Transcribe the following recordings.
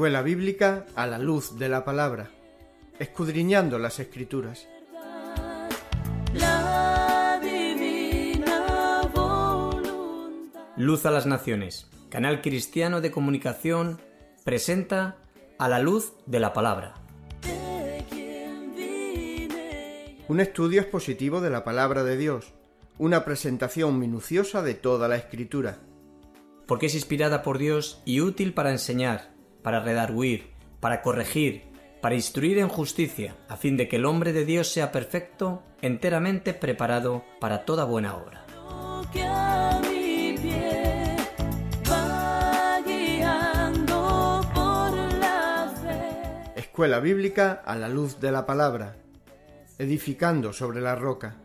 Escuela Bíblica a la luz de la palabra, escudriñando las escrituras. Luz a las Naciones, canal cristiano de comunicación, presenta a la luz de la palabra. Un estudio expositivo de la palabra de Dios, una presentación minuciosa de toda la escritura. Porque es inspirada por Dios y útil para enseñar, para redarguir, para corregir, para instruir en justicia, a fin de que el hombre de Dios sea perfecto, enteramente preparado para toda buena obra. Escuela Bíblica a la luz de la palabra, edificando sobre la roca.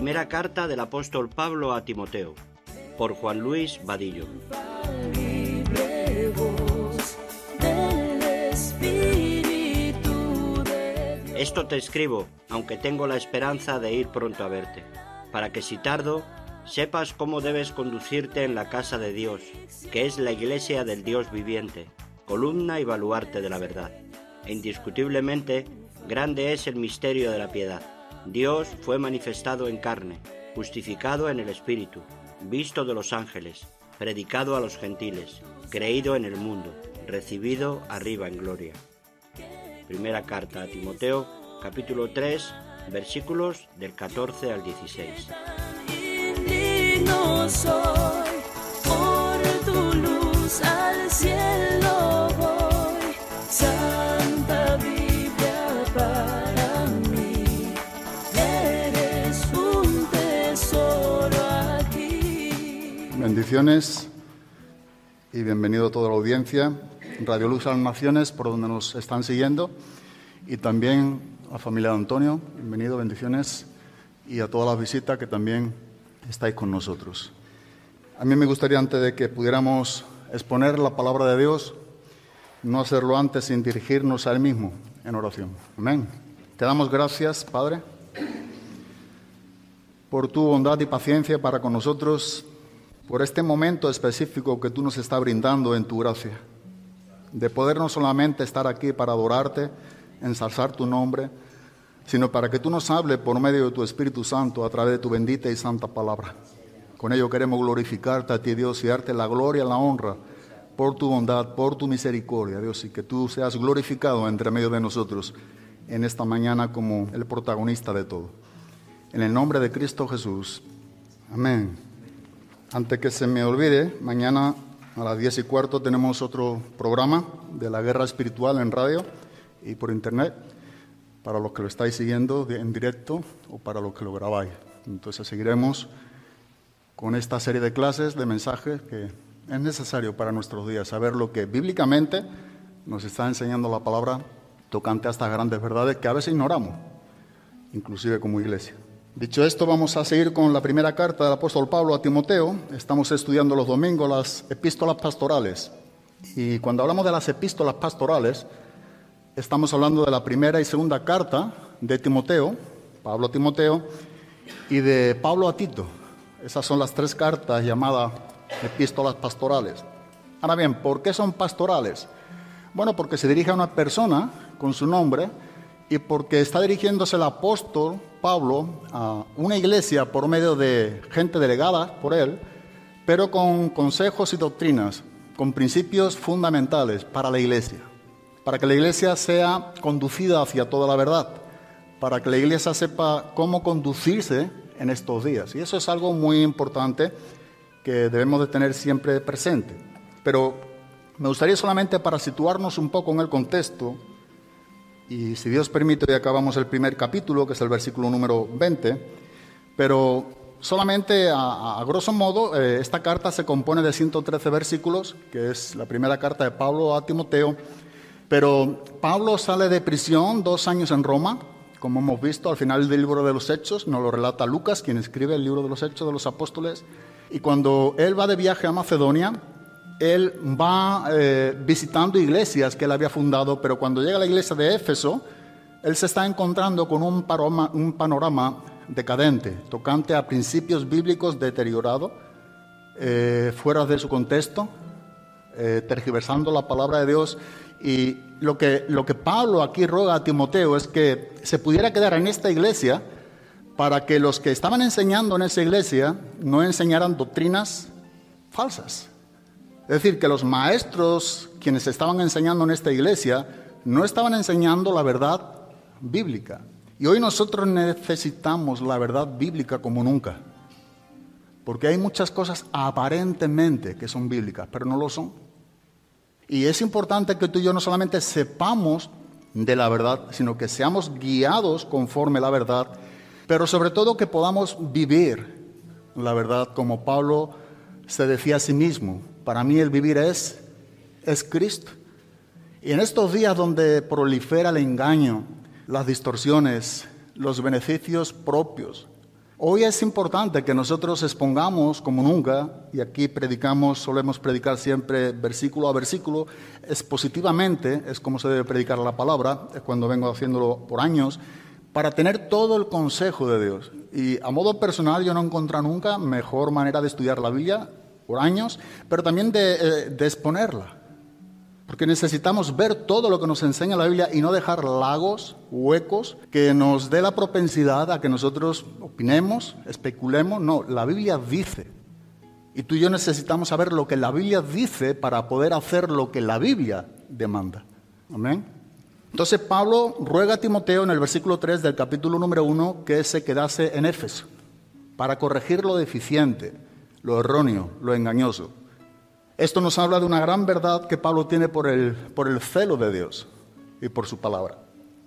Primera carta del apóstol Pablo a Timoteo, por Juan Luis Vadillo. Esto te escribo, aunque tengo la esperanza de ir pronto a verte, para que si tardo, sepas cómo debes conducirte en la casa de Dios, que es la iglesia del Dios viviente, columna y baluarte de la verdad. E indiscutiblemente, grande es el misterio de la piedad. Dios fue manifestado en carne, justificado en el Espíritu, visto de los ángeles, predicado a los gentiles, creído en el mundo, recibido arriba en gloria. Primera carta a Timoteo, capítulo 3, versículos del 14 al 16. Bendiciones y bienvenido a toda la audiencia. Radio Luz Naciones, por donde nos están siguiendo, y también a la familia de Antonio, bienvenido, bendiciones, y a todas las visitas que también estáis con nosotros. A mí me gustaría, antes de que pudiéramos exponer la palabra de Dios, no hacerlo antes sin dirigirnos a Él mismo en oración. Amén. Te damos gracias, Padre, por tu bondad y paciencia para con nosotros, por este momento específico que tú nos estás brindando en tu gracia, de poder no solamente estar aquí para adorarte, ensalzar tu nombre, sino para que tú nos hables por medio de tu Espíritu Santo a través de tu bendita y santa palabra. Con ello queremos glorificarte a ti, Dios, y darte la gloria la honra por tu bondad, por tu misericordia, Dios, y que tú seas glorificado entre medio de nosotros en esta mañana como el protagonista de todo. En el nombre de Cristo Jesús. Amén. Antes que se me olvide, mañana a las diez y cuarto tenemos otro programa de la guerra espiritual en radio y por internet, para los que lo estáis siguiendo en directo o para los que lo grabáis. Entonces seguiremos con esta serie de clases, de mensajes que es necesario para nuestros días, saber lo que bíblicamente nos está enseñando la palabra tocante a estas grandes verdades que a veces ignoramos, inclusive como iglesia. Dicho esto, vamos a seguir con la primera carta del apóstol Pablo a Timoteo. Estamos estudiando los domingos las epístolas pastorales. Y cuando hablamos de las epístolas pastorales, estamos hablando de la primera y segunda carta de Timoteo, Pablo a Timoteo, y de Pablo a Tito. Esas son las tres cartas llamadas epístolas pastorales. Ahora bien, ¿por qué son pastorales? Bueno, porque se dirige a una persona con su nombre y porque está dirigiéndose el apóstol Pablo a una iglesia por medio de gente delegada por él, pero con consejos y doctrinas, con principios fundamentales para la iglesia, para que la iglesia sea conducida hacia toda la verdad, para que la iglesia sepa cómo conducirse en estos días. Y eso es algo muy importante que debemos de tener siempre presente. Pero me gustaría solamente para situarnos un poco en el contexto, y si Dios permite, hoy acabamos el primer capítulo, que es el versículo número 20, pero solamente a, grosso modo, eh, esta carta se compone de 113 versículos, que es la primera carta de Pablo a Timoteo, pero Pablo sale de prisión dos años en Roma, como hemos visto al final del libro de los Hechos, nos lo relata Lucas, quien escribe el libro de los Hechos de los Apóstoles, y cuando él va de viaje a Macedonia, él va eh, visitando iglesias que él había fundado, pero cuando llega a la iglesia de Éfeso, él se está encontrando con un panorama, decadente, tocante a principios bíblicos deteriorados, eh, fuera de su contexto, eh, tergiversando la palabra de Dios. Y lo que, lo que Pablo aquí roga a Timoteo es que se pudiera quedar en esta iglesia para que los que estaban enseñando en esa iglesia no enseñaran doctrinas falsas. Es decir, que los maestros, quienes estaban enseñando en esta iglesia, no estaban enseñando la verdad bíblica. Y hoy nosotros necesitamos la verdad bíblica como nunca. Porque hay muchas cosas aparentemente que son bíblicas, pero no lo son. Y es importante que tú y yo no solamente sepamos de la verdad, sino que seamos guiados conforme la verdad, pero sobre todo que podamos vivir la verdad como Pablo se decía a sí mismo. Para mí el vivir es, es Cristo. Y en estos días donde prolifera el engaño, las distorsiones, los beneficios propios, hoy es importante que nosotros expongamos como nunca, y aquí predicamos, solemos predicar siempre versículo a versículo, expositivamente, es como se debe predicar la palabra, es cuando vengo haciéndolo por años, para tener todo el consejo de Dios. Y a modo personal yo no encontrado nunca mejor manera de estudiar la Biblia por años, pero también de, eh, de exponerla. Porque necesitamos ver todo lo que nos enseña la Biblia y no dejar lagos, huecos, que nos dé la propensidad a que nosotros opinemos, especulemos. No, la Biblia dice. Y tú y yo necesitamos saber lo que la Biblia dice para poder hacer lo que la Biblia demanda. Amén. Entonces Pablo ruega a Timoteo en el versículo 3 del capítulo número 1 que se quedase en Éfeso para corregir lo deficiente, lo erróneo, lo engañoso. Esto nos habla de una gran verdad que Pablo tiene por el, por el celo de Dios y por su palabra.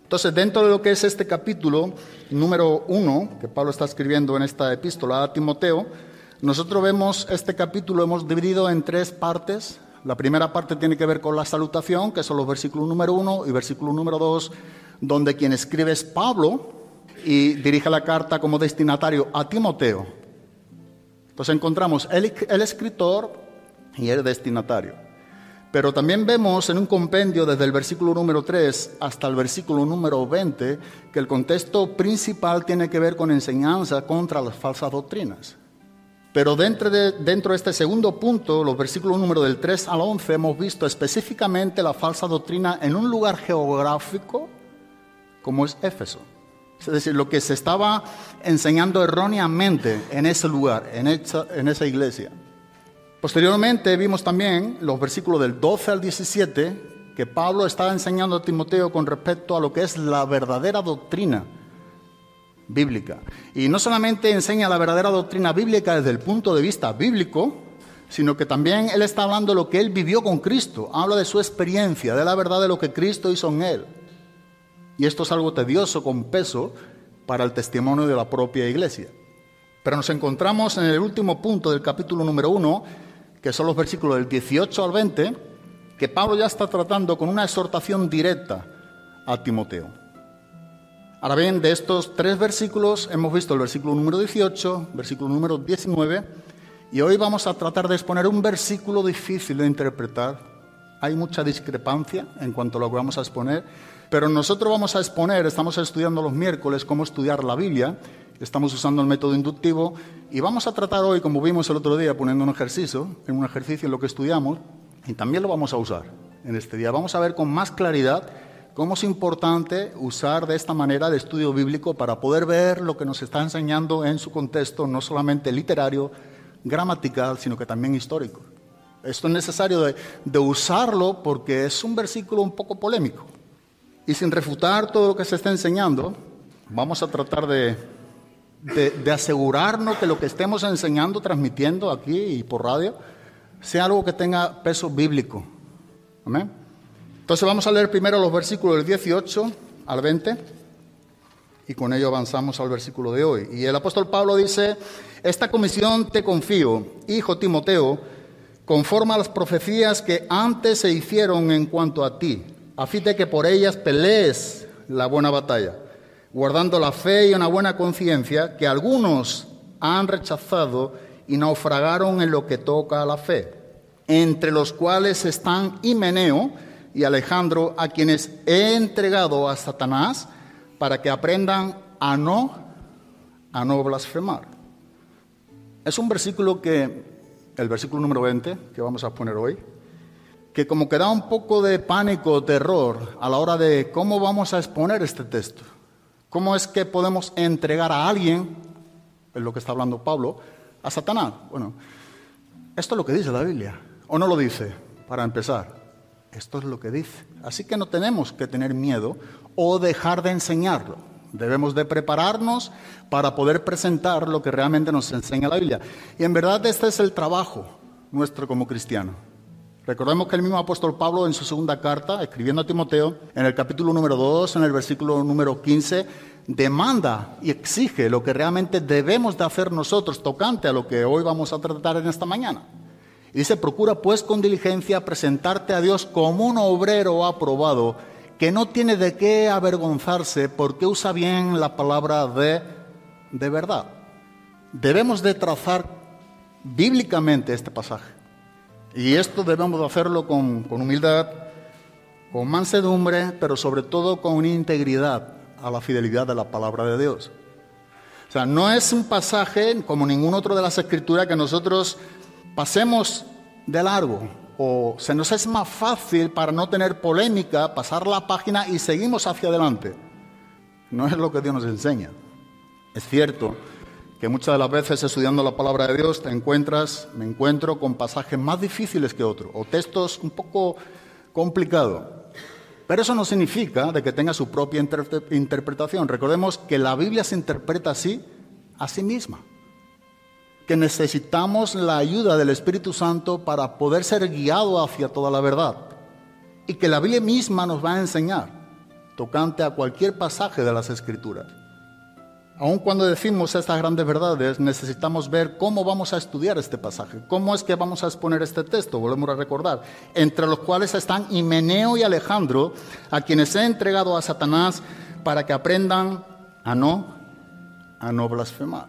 Entonces, dentro de lo que es este capítulo número uno que Pablo está escribiendo en esta epístola a Timoteo, nosotros vemos este capítulo, hemos dividido en tres partes. La primera parte tiene que ver con la salutación, que son los versículos número uno y versículo número dos, donde quien escribe es Pablo y dirige la carta como destinatario a Timoteo. Entonces encontramos el, escritor, y el destinatario. Pero también vemos en un compendio desde el versículo número 3 hasta el versículo número 20 que el contexto principal tiene que ver con enseñanza contra las falsas doctrinas. Pero dentro de, dentro de este segundo punto, los versículos número del 3 al 11, hemos visto específicamente la falsa doctrina en un lugar geográfico como es Éfeso. Es decir, lo que se estaba enseñando erróneamente en ese lugar, en esa, iglesia. Posteriormente vimos también los versículos del 12 al 17 que Pablo estaba enseñando a Timoteo con respecto a lo que es la verdadera doctrina bíblica. Y no solamente enseña la verdadera doctrina bíblica desde el punto de vista bíblico, sino que también él está hablando de lo que él vivió con Cristo, habla de su experiencia, de la verdad de lo que Cristo hizo en él. Y esto es algo tedioso con peso para el testimonio de la propia iglesia. Pero nos encontramos en el último punto del capítulo número uno, que son los versículos del 18 al 20, que Pablo ya está tratando con una exhortación directa a Timoteo. Ahora bien, de estos tres versículos hemos visto el versículo número 18, versículo número 19, y hoy vamos a tratar de exponer un versículo difícil de interpretar. Hay mucha discrepancia en cuanto a lo que vamos a exponer, pero nosotros vamos a exponer, estamos estudiando los miércoles cómo estudiar la Biblia, estamos usando el método inductivo y vamos a tratar hoy, como vimos el otro día, poniendo un ejercicio, en un ejercicio en lo que estudiamos, y también lo vamos a usar en este día. Vamos a ver con más claridad cómo es importante usar de esta manera el estudio bíblico para poder ver lo que nos está enseñando en su contexto, no solamente literario, gramatical, sino que también histórico. Esto es necesario de, de usarlo porque es un versículo un poco polémico. Y sin refutar todo lo que se está enseñando, vamos a tratar de de, asegurarnos que lo que estemos enseñando, transmitiendo aquí y por radio, sea algo que tenga peso bíblico. Amén. Entonces vamos a leer primero los versículos del 18 al 20 y con ello avanzamos al versículo de hoy. Y el apóstol Pablo dice, esta comisión te confío, hijo Timoteo, conforme a las profecías que antes se hicieron en cuanto a ti, a fin de que por ellas pelees la buena batalla guardando la fe y una buena conciencia que algunos han rechazado y naufragaron en lo que toca a la fe, entre los cuales están Himeneo y Alejandro, a quienes he entregado a Satanás para que aprendan a no a no blasfemar. Es un versículo que, el versículo número 20, que vamos a poner hoy, que como que da un poco de pánico, terror a la hora de cómo vamos a exponer este texto. ¿Cómo es que podemos entregar a alguien, es lo que está hablando Pablo, a Satanás? Bueno, esto es lo que dice la Biblia, o no lo dice, para empezar. Esto es lo que dice. Así que no tenemos que tener miedo o dejar de enseñarlo. Debemos de prepararnos para poder presentar lo que realmente nos enseña la Biblia. Y en verdad este es el trabajo nuestro como cristiano. Recordemos que el mismo apóstol Pablo en su segunda carta, escribiendo a Timoteo, en el capítulo número 2, en el versículo número 15, demanda y exige lo que realmente debemos de hacer nosotros tocante a lo que hoy vamos a tratar en esta mañana. Y dice, procura pues con diligencia presentarte a Dios como un obrero aprobado, que no tiene de qué avergonzarse porque usa bien la palabra de, de verdad. Debemos de trazar bíblicamente este pasaje. Y esto debemos hacerlo con, humildad, con mansedumbre, pero sobre todo con integridad a la fidelidad de la palabra de Dios. O sea, no es un pasaje como ningún otro de las escrituras que nosotros pasemos de largo o se nos es más fácil para no tener polémica pasar la página y seguimos hacia adelante. No es lo que Dios nos enseña. Es cierto que muchas de las veces estudiando la palabra de Dios te encuentras, me encuentro con pasajes más difíciles que otros o textos un poco complicados. Pero eso no significa de que tenga su propia interpretación. Recordemos que la Biblia se interpreta así a sí misma. Que necesitamos la ayuda del Espíritu Santo para poder ser guiado hacia toda la verdad. Y que la Biblia misma nos va a enseñar tocante a cualquier pasaje de las Escrituras. Aun cuando decimos estas grandes verdades, necesitamos ver cómo vamos a estudiar este pasaje, cómo es que vamos a exponer este texto, volvemos a recordar, entre los cuales están Himeneo y Alejandro, a quienes he entregado a Satanás para que aprendan a no, a no blasfemar.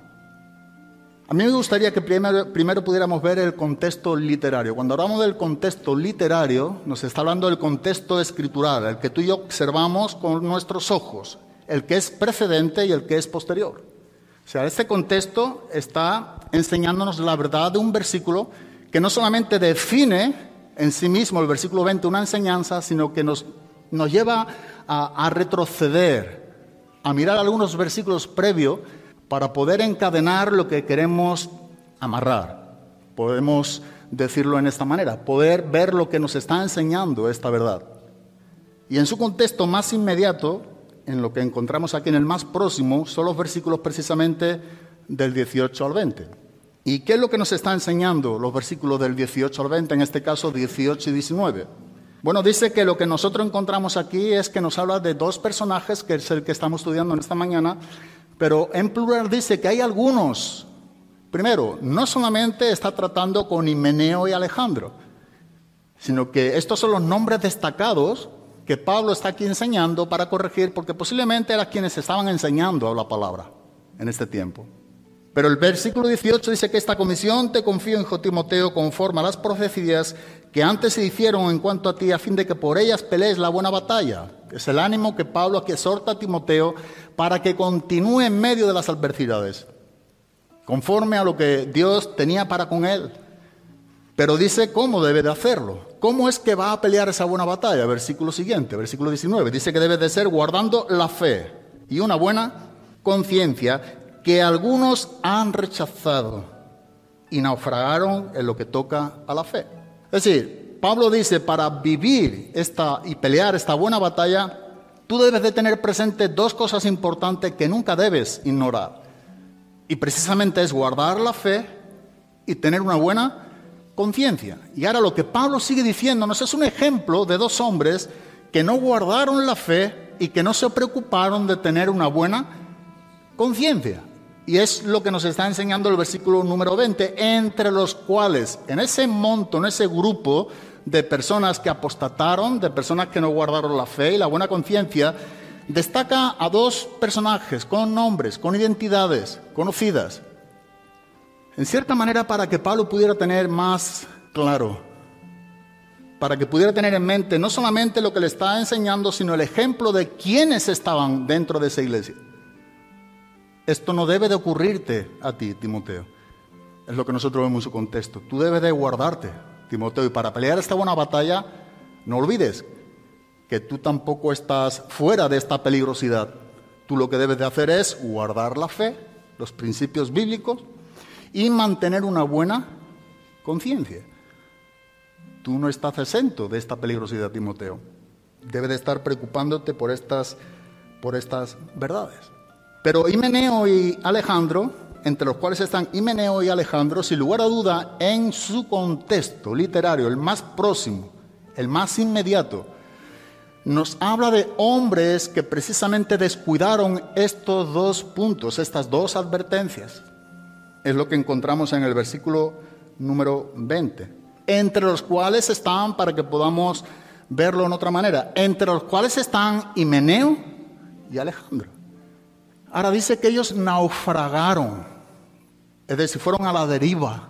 A mí me gustaría que primero, primero pudiéramos ver el contexto literario. Cuando hablamos del contexto literario, nos está hablando del contexto escritural, el que tú y yo observamos con nuestros ojos, el que es precedente y el que es posterior. O sea, este contexto está enseñándonos la verdad de un versículo que no solamente define en sí mismo el versículo 20 una enseñanza, sino que nos, nos lleva a, retroceder, a mirar algunos versículos previos para poder encadenar lo que queremos amarrar. Podemos decirlo en esta manera, poder ver lo que nos está enseñando esta verdad. Y en su contexto más inmediato, en lo que encontramos aquí en el más próximo son los versículos precisamente del 18 al 20. ¿Y qué es lo que nos está enseñando los versículos del 18 al 20, en este caso 18 y 19? Bueno, dice que lo que nosotros encontramos aquí es que nos habla de dos personajes, que es el que estamos estudiando en esta mañana, pero en plural dice que hay algunos. Primero, no solamente está tratando con Himeneo y Alejandro, sino que estos son los nombres destacados que Pablo está aquí enseñando para corregir, porque posiblemente eran quienes estaban enseñando la palabra en este tiempo. Pero el versículo 18 dice que esta comisión te confío en Timoteo conforme a las profecías que antes se hicieron en cuanto a ti, a fin de que por ellas pelees la buena batalla. Es el ánimo que Pablo aquí exhorta a Timoteo para que continúe en medio de las adversidades, conforme a lo que Dios tenía para con él. Pero dice cómo debe de hacerlo. ¿Cómo es que va a pelear esa buena batalla? Versículo siguiente, versículo 19. Dice que debe de ser guardando la fe y una buena conciencia que algunos han rechazado y naufragaron en lo que toca a la fe. Es decir, Pablo dice, para vivir esta y pelear esta buena batalla, tú debes de tener presente dos cosas importantes que nunca debes ignorar. Y precisamente es guardar la fe y tener una buena conciencia. Y ahora lo que Pablo sigue diciéndonos es un ejemplo de dos hombres que no guardaron la fe y que no se preocuparon de tener una buena conciencia. Y es lo que nos está enseñando el versículo número 20, entre los cuales, en ese monto, en ese grupo de personas que apostataron, de personas que no guardaron la fe y la buena conciencia, destaca a dos personajes con nombres, con identidades conocidas, en cierta manera para que Pablo pudiera tener más claro, para que pudiera tener en mente no solamente lo que le estaba enseñando, sino el ejemplo de quienes estaban dentro de esa iglesia. Esto no debe de ocurrirte a ti, Timoteo. Es lo que nosotros vemos en su contexto. Tú debes de guardarte, Timoteo. Y para pelear esta buena batalla, no olvides que tú tampoco estás fuera de esta peligrosidad. Tú lo que debes de hacer es guardar la fe, los principios bíblicos y mantener una buena conciencia. Tú no estás exento de esta peligrosidad, Timoteo. Debes de estar preocupándote por estas, por estas verdades. Pero Himeneo y Alejandro, entre los cuales están Himeneo y Alejandro, sin lugar a duda, en su contexto literario, el más próximo, el más inmediato, nos habla de hombres que precisamente descuidaron estos dos puntos, estas dos advertencias. Es lo que encontramos en el versículo número 20. Entre los cuales están, para que podamos verlo en otra manera, entre los cuales están Himeneo y Alejandro. Ahora dice que ellos naufragaron, es decir, fueron a la deriva.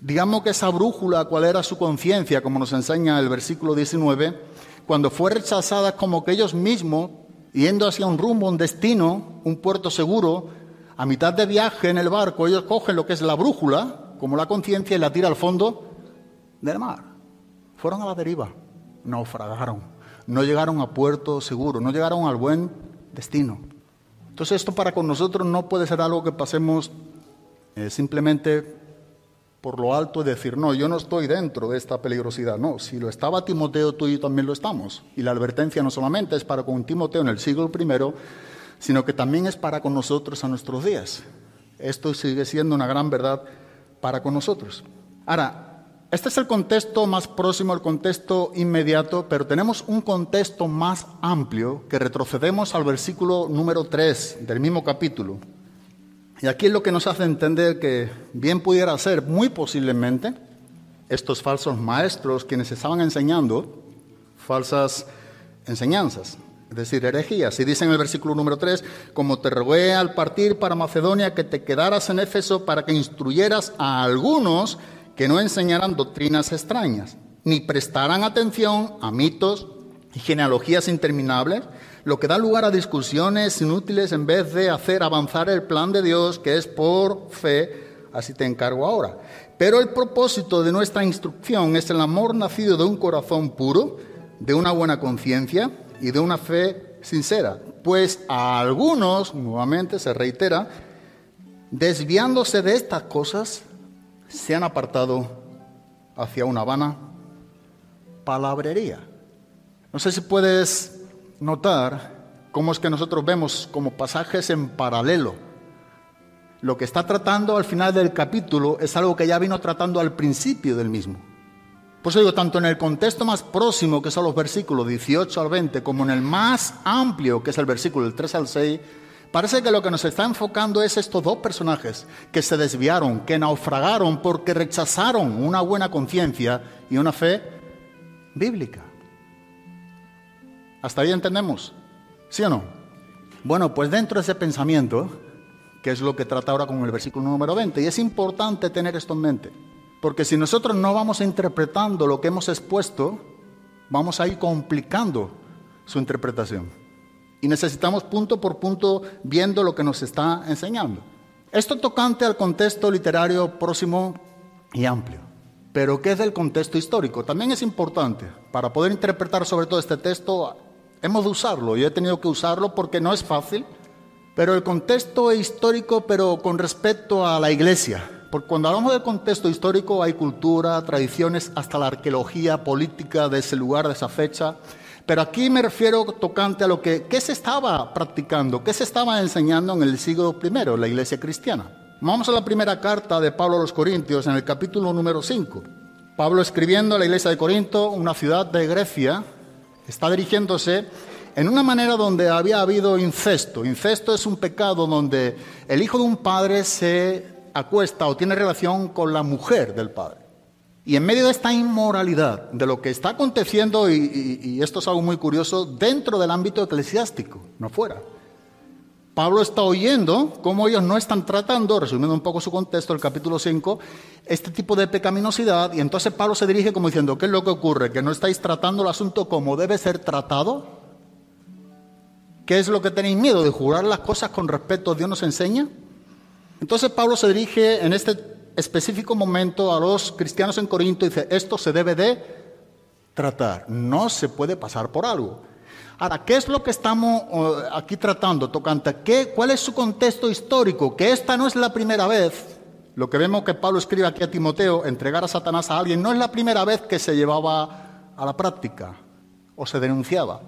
Digamos que esa brújula, cuál era su conciencia, como nos enseña el versículo 19, cuando fue rechazada como que ellos mismos, yendo hacia un rumbo, un destino, un puerto seguro, a mitad de viaje en el barco, ellos cogen lo que es la brújula, como la conciencia, y la tiran al fondo del mar. Fueron a la deriva, naufragaron, no llegaron a puerto seguro, no llegaron al buen destino. Entonces esto para con nosotros no puede ser algo que pasemos eh, simplemente por lo alto y decir, no, yo no estoy dentro de esta peligrosidad. No, si lo estaba Timoteo, tú y yo también lo estamos. Y la advertencia no solamente es para con Timoteo en el siglo I, sino que también es para con nosotros a nuestros días. Esto sigue siendo una gran verdad para con nosotros. Ahora, este es el contexto más próximo al contexto inmediato, pero tenemos un contexto más amplio que retrocedemos al versículo número 3 del mismo capítulo. Y aquí es lo que nos hace entender que bien pudiera ser, muy posiblemente, estos falsos maestros quienes estaban enseñando falsas enseñanzas, es decir, herejías. Y dice en el versículo número 3, como te rogué al partir para Macedonia que te quedaras en Éfeso para que instruyeras a algunos que no enseñaran doctrinas extrañas, ni prestaran atención a mitos y genealogías interminables lo que da lugar a discusiones inútiles en vez de hacer avanzar el plan de Dios, que es por fe, así te encargo ahora. Pero el propósito de nuestra instrucción es el amor nacido de un corazón puro, de una buena conciencia y de una fe sincera. Pues a algunos, nuevamente se reitera, desviándose de estas cosas, se han apartado hacia una vana palabrería. No sé si puedes notar cómo es que nosotros vemos como pasajes en paralelo. Lo que está tratando al final del capítulo es algo que ya vino tratando al principio del mismo. Por eso digo, tanto en el contexto más próximo, que son los versículos 18 al 20, como en el más amplio, que es el versículo del 3 al 6, parece que lo que nos está enfocando es estos dos personajes que se desviaron, que naufragaron porque rechazaron una buena conciencia y una fe bíblica. ¿Hasta ahí entendemos? ¿Sí o no? Bueno, pues dentro de ese pensamiento, que es lo que trata ahora con el versículo número 20, y es importante tener esto en mente, porque si nosotros no vamos interpretando lo que hemos expuesto, vamos a ir complicando su interpretación. Y necesitamos punto por punto viendo lo que nos está enseñando. Esto tocante al contexto literario próximo y amplio. Pero ¿qué es del contexto histórico? También es importante para poder interpretar sobre todo este texto Hemos de usarlo, yo he tenido que usarlo porque no es fácil, pero el contexto es histórico, pero con respecto a la iglesia. Porque cuando hablamos del contexto histórico hay cultura, tradiciones, hasta la arqueología política de ese lugar, de esa fecha. Pero aquí me refiero tocante a lo que ¿qué se estaba practicando, qué se estaba enseñando en el siglo I, la iglesia cristiana. Vamos a la primera carta de Pablo a los Corintios, en el capítulo número 5. Pablo escribiendo a la iglesia de Corinto, una ciudad de Grecia, está dirigiéndose en una manera donde había habido incesto. Incesto es un pecado donde el hijo de un padre se acuesta o tiene relación con la mujer del padre. Y en medio de esta inmoralidad, de lo que está aconteciendo, y, esto es algo muy curioso, dentro del ámbito eclesiástico, no fuera. Pablo está oyendo cómo ellos no están tratando, resumiendo un poco su contexto, el capítulo 5, este tipo de pecaminosidad, y entonces Pablo se dirige como diciendo, ¿qué es lo que ocurre? ¿Que no estáis tratando el asunto como debe ser tratado? ¿Qué es lo que tenéis miedo? ¿De jurar las cosas con respeto Dios nos enseña? Entonces Pablo se dirige en este específico momento a los cristianos en Corinto y dice, esto se debe de tratar, no se puede pasar por algo. Ahora, ¿qué es lo que estamos aquí tratando, Tocante? ¿Qué, ¿Cuál es su contexto histórico? Que esta no es la primera vez, lo que vemos que Pablo escribe aquí a Timoteo, entregar a Satanás a alguien, no es la primera vez que se llevaba a la práctica o se denunciaba.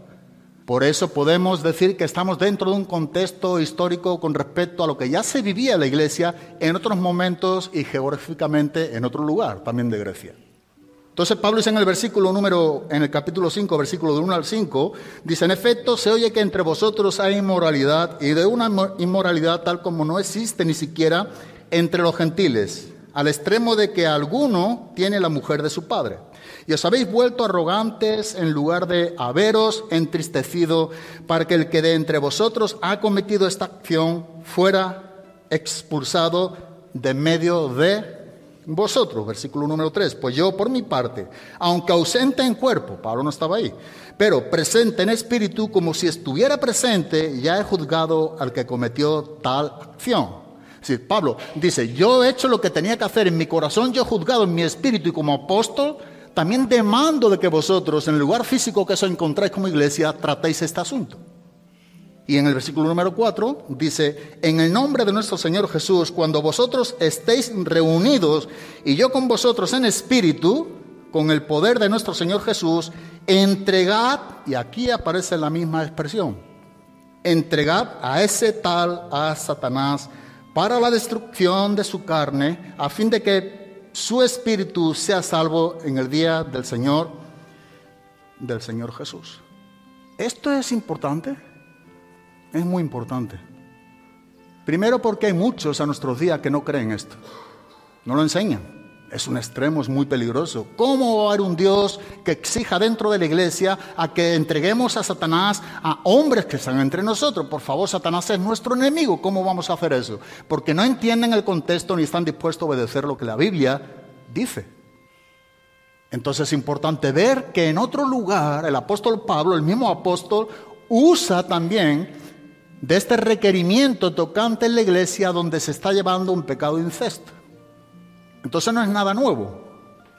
Por eso podemos decir que estamos dentro de un contexto histórico con respecto a lo que ya se vivía en la iglesia en otros momentos y geográficamente en otro lugar, también de Grecia. Entonces Pablo dice en el versículo número, en el capítulo 5, versículo de 1 al 5, dice, en efecto, se oye que entre vosotros hay inmoralidad y de una inmoralidad tal como no existe ni siquiera entre los gentiles, al extremo de que alguno tiene la mujer de su padre y os habéis vuelto arrogantes en lugar de haberos entristecido para que el que de entre vosotros ha cometido esta acción fuera expulsado de medio de vosotros. Versículo número 3. Pues yo por mi parte, aunque ausente en cuerpo, Pablo no estaba ahí, pero presente en espíritu como si estuviera presente, ya he juzgado al que cometió tal acción. Si Pablo dice, yo he hecho lo que tenía que hacer en mi corazón, yo he juzgado en mi espíritu y como apóstol, también demando de que vosotros, en el lugar físico que os encontráis como iglesia, tratéis este asunto. Y en el versículo número 4 dice, en el nombre de nuestro Señor Jesús, cuando vosotros estéis reunidos y yo con vosotros en espíritu, con el poder de nuestro Señor Jesús, entregad, y aquí aparece la misma expresión, entregad a ese tal, a Satanás, para la destrucción de su carne, a fin de que su espíritu sea salvo en el día del Señor, del Señor Jesús. Esto es importante, es muy importante. Primero porque hay muchos a nuestros días que no creen esto, no lo enseñan. Es un extremo, es muy peligroso. ¿Cómo va a haber un Dios que exija dentro de la iglesia a que entreguemos a Satanás a hombres que están entre nosotros? Por favor, Satanás es nuestro enemigo. ¿Cómo vamos a hacer eso? Porque no entienden el contexto ni están dispuestos a obedecer lo que la Biblia dice. Entonces es importante ver que en otro lugar el apóstol Pablo, el mismo apóstol, usa también de este requerimiento tocante en la iglesia donde se está llevando un pecado incesto. Entonces no es nada nuevo.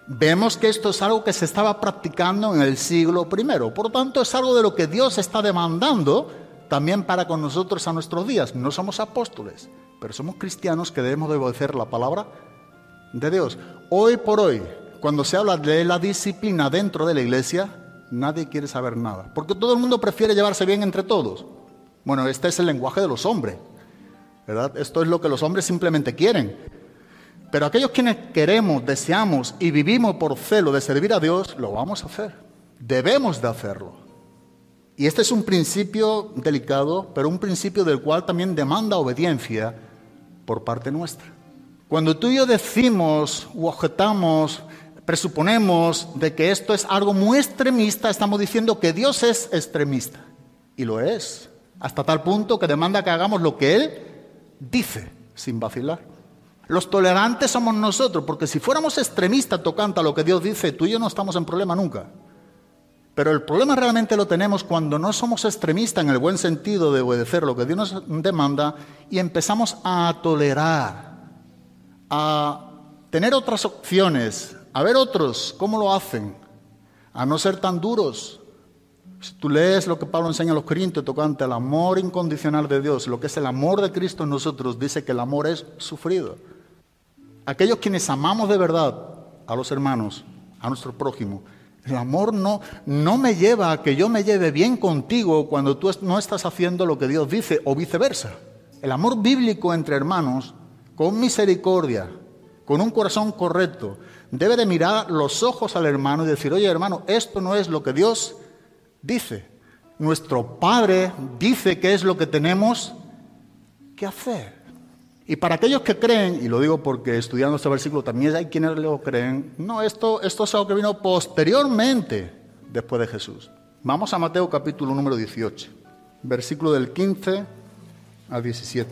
Vemos que esto es algo que se estaba practicando en el siglo I. Por tanto, es algo de lo que Dios está demandando también para con nosotros a nuestros días. No somos apóstoles, pero somos cristianos que debemos de obedecer la palabra de Dios. Hoy por hoy, cuando se habla de la disciplina dentro de la iglesia, nadie quiere saber nada, porque todo el mundo prefiere llevarse bien entre todos. Bueno, este es el lenguaje de los hombres, ¿verdad? Esto es lo que los hombres simplemente quieren. Pero aquellos quienes queremos, deseamos y vivimos por celo de servir a Dios, lo vamos a hacer. Debemos de hacerlo. Y este es un principio delicado, pero un principio del cual también demanda obediencia por parte nuestra. Cuando tú y yo decimos u objetamos, presuponemos de que esto es algo muy extremista, estamos diciendo que Dios es extremista. Y lo es, hasta tal punto que demanda que hagamos lo que Él dice, sin vacilar. Los tolerantes somos nosotros, porque si fuéramos extremistas tocando a lo que Dios dice, tú y yo no estamos en problema nunca. Pero el problema realmente lo tenemos cuando no somos extremistas en el buen sentido de obedecer lo que Dios nos demanda y empezamos a tolerar, a tener otras opciones, a ver otros cómo lo hacen, a no ser tan duros. Si tú lees lo que Pablo enseña a los Corintios tocante al amor incondicional de Dios, lo que es el amor de Cristo en nosotros, dice que el amor es sufrido aquellos quienes amamos de verdad a los hermanos, a nuestro prójimo, el amor no, no me lleva a que yo me lleve bien contigo cuando tú no estás haciendo lo que Dios dice o viceversa. El amor bíblico entre hermanos, con misericordia, con un corazón correcto, debe de mirar los ojos al hermano y decir, oye hermano, esto no es lo que Dios dice. Nuestro Padre dice que es lo que tenemos que hacer. Y para aquellos que creen, y lo digo porque estudiando este versículo también hay quienes lo creen, no, esto, esto es algo que vino posteriormente después de Jesús. Vamos a Mateo capítulo número 18, versículo del 15 al 17.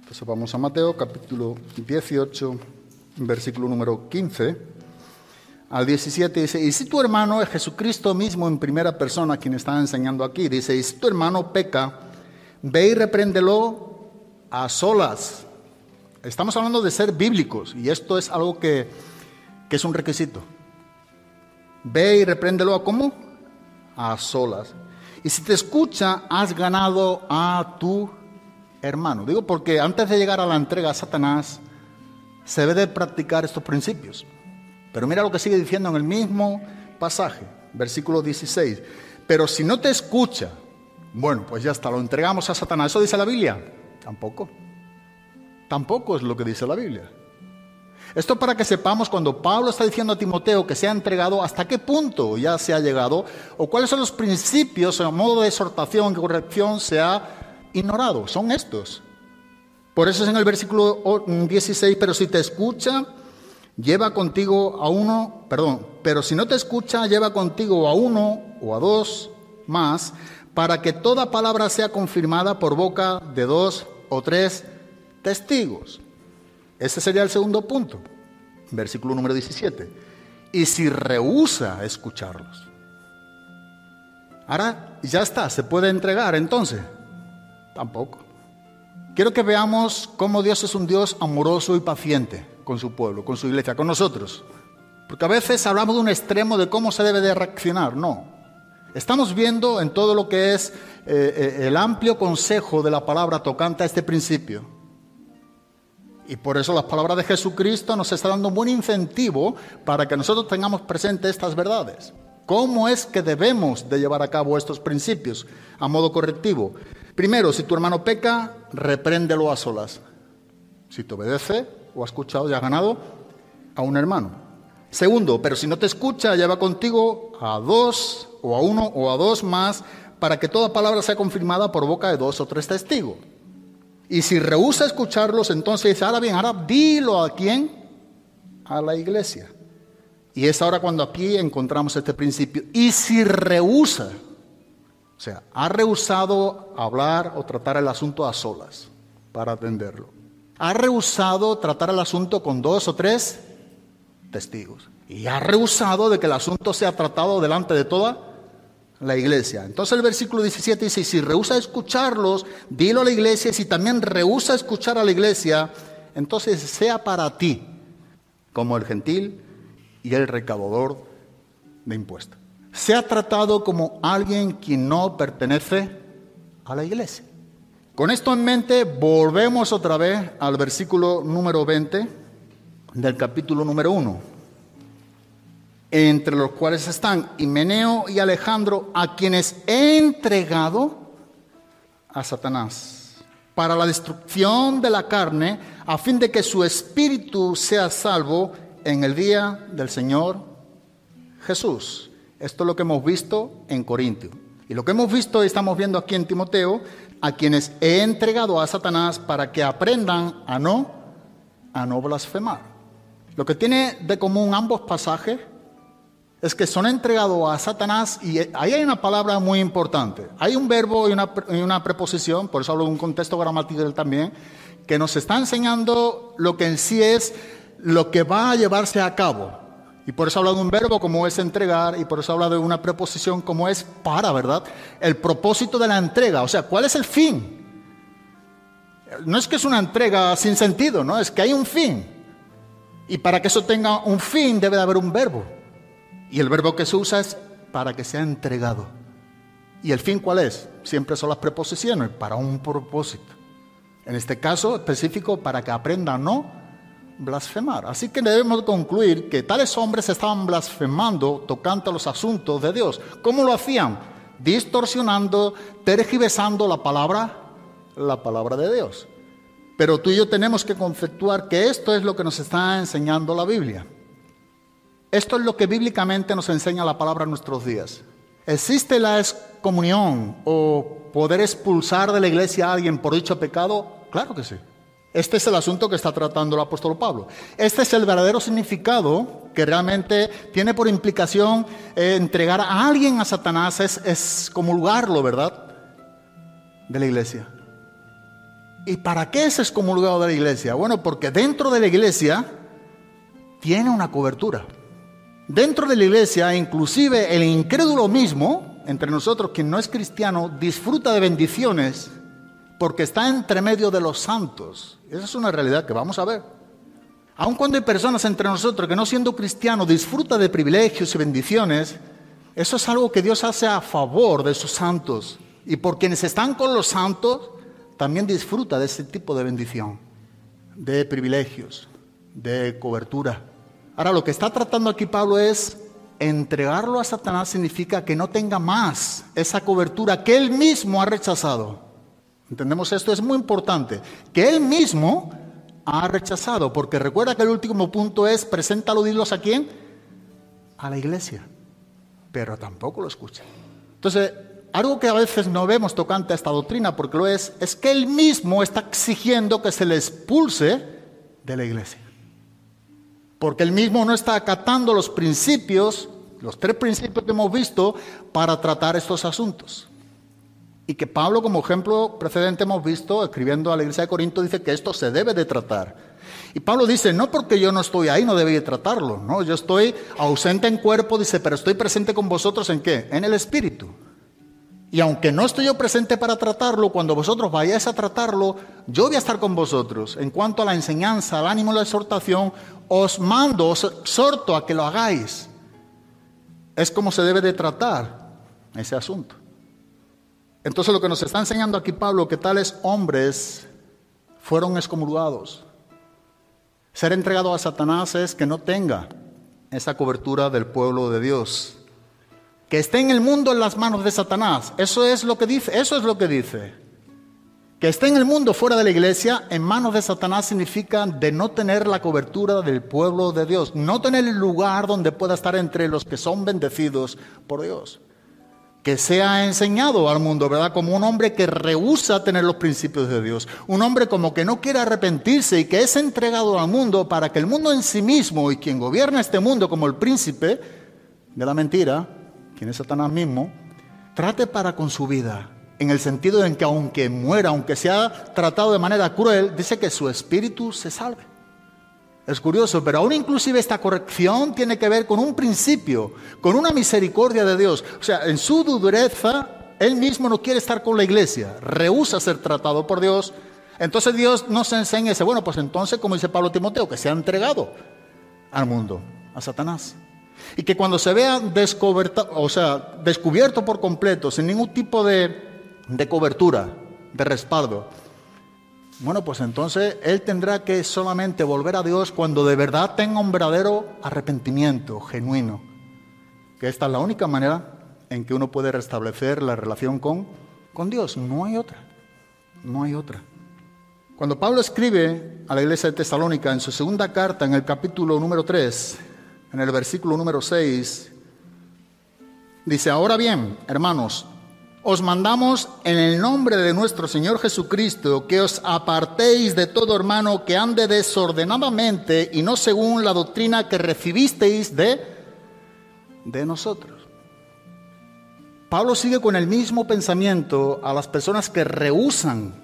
Entonces vamos a Mateo capítulo 18, versículo número 15 al 17 dice, y si tu hermano es Jesucristo mismo en primera persona, quien está enseñando aquí, dice, y si tu hermano peca, ve y repréndelo a solas. Estamos hablando de ser bíblicos y esto es algo que, que es un requisito. Ve y repréndelo a cómo? A solas. Y si te escucha, has ganado a tu hermano. Digo porque antes de llegar a la entrega a Satanás, se debe de practicar estos principios. Pero mira lo que sigue diciendo en el mismo pasaje, versículo 16. Pero si no te escucha, bueno, pues ya está, lo entregamos a Satanás. ¿Eso dice la Biblia? Tampoco. Tampoco es lo que dice la Biblia. Esto para que sepamos cuando Pablo está diciendo a Timoteo que se ha entregado, hasta qué punto ya se ha llegado, o cuáles son los principios o modo de exhortación y corrección se ha ignorado. Son estos. Por eso es en el versículo 16, pero si te escucha, lleva contigo a uno, perdón, pero si no te escucha, lleva contigo a uno o a dos más, para que toda palabra sea confirmada por boca de dos o tres testigos. Ese sería el segundo punto, versículo número 17. Y si rehúsa escucharlos. Ahora ya está, se puede entregar entonces. Tampoco. Quiero que veamos cómo Dios es un Dios amoroso y paciente con su pueblo, con su iglesia, con nosotros. Porque a veces hablamos de un extremo de cómo se debe de reaccionar. No. Estamos viendo en todo lo que es eh, eh, el amplio consejo de la palabra tocante a este principio. Y por eso las palabras de Jesucristo nos está dando un buen incentivo para que nosotros tengamos presente estas verdades. ¿Cómo es que debemos de llevar a cabo estos principios a modo correctivo? Primero, si tu hermano peca, repréndelo a solas. Si te obedece, o ha escuchado y ha ganado a un hermano. Segundo, pero si no te escucha, lleva contigo a dos o a uno o a dos más para que toda palabra sea confirmada por boca de dos o tres testigos. Y si rehúsa escucharlos, entonces ahora bien, ahora dilo a quién? A la iglesia. Y es ahora cuando aquí encontramos este principio. Y si rehúsa, o sea, ha rehusado hablar o tratar el asunto a solas para atenderlo ha rehusado tratar el asunto con dos o tres testigos. Y ha rehusado de que el asunto sea tratado delante de toda la iglesia. Entonces el versículo 17 dice, si rehúsa escucharlos, dilo a la iglesia, si también rehúsa escuchar a la iglesia, entonces sea para ti como el gentil y el recaudador de impuestos. Sea tratado como alguien que no pertenece a la iglesia. Con esto en mente, volvemos otra vez al versículo número 20 del capítulo número 1, entre los cuales están Himeneo y Alejandro, a quienes he entregado a Satanás para la destrucción de la carne, a fin de que su espíritu sea salvo en el día del Señor Jesús. Esto es lo que hemos visto en Corintio. Y lo que hemos visto y estamos viendo aquí en Timoteo a quienes he entregado a Satanás para que aprendan a no, a no blasfemar. Lo que tiene de común ambos pasajes es que son entregados a Satanás y ahí hay una palabra muy importante. Hay un verbo y una, preposición, por eso hablo de un contexto gramatical también, que nos está enseñando lo que en sí es lo que va a llevarse a cabo. Y por eso habla de un verbo como es entregar y por eso habla de una preposición como es para, ¿verdad? El propósito de la entrega, o sea, ¿cuál es el fin? No es que es una entrega sin sentido, ¿no? Es que hay un fin. Y para que eso tenga un fin debe de haber un verbo. Y el verbo que se usa es para que sea entregado. ¿Y el fin cuál es? Siempre son las preposiciones, para un propósito. En este caso específico, para que aprendan, ¿no? blasfemar. Así que debemos concluir que tales hombres estaban blasfemando tocante los asuntos de Dios. ¿Cómo lo hacían? Distorsionando, tergiversando la palabra, la palabra de Dios. Pero tú y yo tenemos que conceptuar que esto es lo que nos está enseñando la Biblia. Esto es lo que bíblicamente nos enseña la palabra en nuestros días. ¿Existe la excomunión o poder expulsar de la iglesia a alguien por dicho pecado? Claro que sí. Este es el asunto que está tratando el apóstol Pablo. Este es el verdadero significado que realmente tiene por implicación eh, entregar a alguien a Satanás, es, es comulgarlo, ¿verdad? De la iglesia. ¿Y para qué es excomulgado de la iglesia? Bueno, porque dentro de la iglesia tiene una cobertura. Dentro de la iglesia, inclusive el incrédulo mismo, entre nosotros, quien no es cristiano, disfruta de bendiciones porque está entre medio de los santos. Esa es una realidad que vamos a ver. Aun cuando hay personas entre nosotros que no siendo cristianos disfruta de privilegios y bendiciones, eso es algo que Dios hace a favor de sus santos. Y por quienes están con los santos, también disfruta de ese tipo de bendición, de privilegios, de cobertura. Ahora, lo que está tratando aquí Pablo es entregarlo a Satanás significa que no tenga más esa cobertura que él mismo ha rechazado. ¿Entendemos esto? Es muy importante. Que él mismo ha rechazado, porque recuerda que el último punto es, preséntalo, dilos a quién? A la iglesia. Pero tampoco lo escucha. Entonces, algo que a veces no vemos tocante a esta doctrina, porque lo es, es que él mismo está exigiendo que se le expulse de la iglesia. Porque él mismo no está acatando los principios, los tres principios que hemos visto, para tratar estos asuntos. Y que Pablo, como ejemplo precedente, hemos visto, escribiendo a la iglesia de Corinto, dice que esto se debe de tratar. Y Pablo dice, no porque yo no estoy ahí, no debí de tratarlo, no, yo estoy ausente en cuerpo, dice, pero estoy presente con vosotros en qué? En el espíritu. Y aunque no estoy yo presente para tratarlo, cuando vosotros vayáis a tratarlo, yo voy a estar con vosotros. En cuanto a la enseñanza, al ánimo la exhortación, os mando, os exhorto a que lo hagáis. Es como se debe de tratar ese asunto. Entonces lo que nos está enseñando aquí Pablo, que tales hombres fueron excomulgados. Ser entregado a Satanás es que no tenga esa cobertura del pueblo de Dios que esté en el mundo en las manos de Satanás. Eso es lo que dice, eso es lo que dice. Que esté en el mundo fuera de la iglesia, en manos de Satanás significa de no tener la cobertura del pueblo de Dios, no tener el lugar donde pueda estar entre los que son bendecidos por Dios. Que sea enseñado al mundo, ¿verdad? Como un hombre que rehúsa tener los principios de Dios. Un hombre como que no quiere arrepentirse y que es entregado al mundo para que el mundo en sí mismo y quien gobierna este mundo como el príncipe de la mentira, quien es Satanás mismo, trate para con su vida, en el sentido en que aunque muera, aunque sea tratado de manera cruel, dice que su espíritu se salve. Es curioso, pero aún inclusive esta corrección tiene que ver con un principio, con una misericordia de Dios. O sea, en su dureza, él mismo no quiere estar con la iglesia, rehúsa ser tratado por Dios. Entonces Dios nos enseña dice, bueno, pues entonces, como dice Pablo Timoteo, que se ha entregado al mundo, a Satanás. Y que cuando se vea o sea, descubierto por completo, sin ningún tipo de, de cobertura, de respaldo, bueno, pues entonces él tendrá que solamente volver a Dios cuando de verdad tenga un verdadero arrepentimiento genuino. Que esta es la única manera en que uno puede restablecer la relación con, con Dios. No hay otra. No hay otra. Cuando Pablo escribe a la iglesia de Tesalónica en su segunda carta, en el capítulo número 3, en el versículo número 6, dice, ahora bien, hermanos, os mandamos en el nombre de nuestro Señor Jesucristo que os apartéis de todo hermano que ande desordenadamente y no según la doctrina que recibisteis de, de nosotros. Pablo sigue con el mismo pensamiento a las personas que rehusan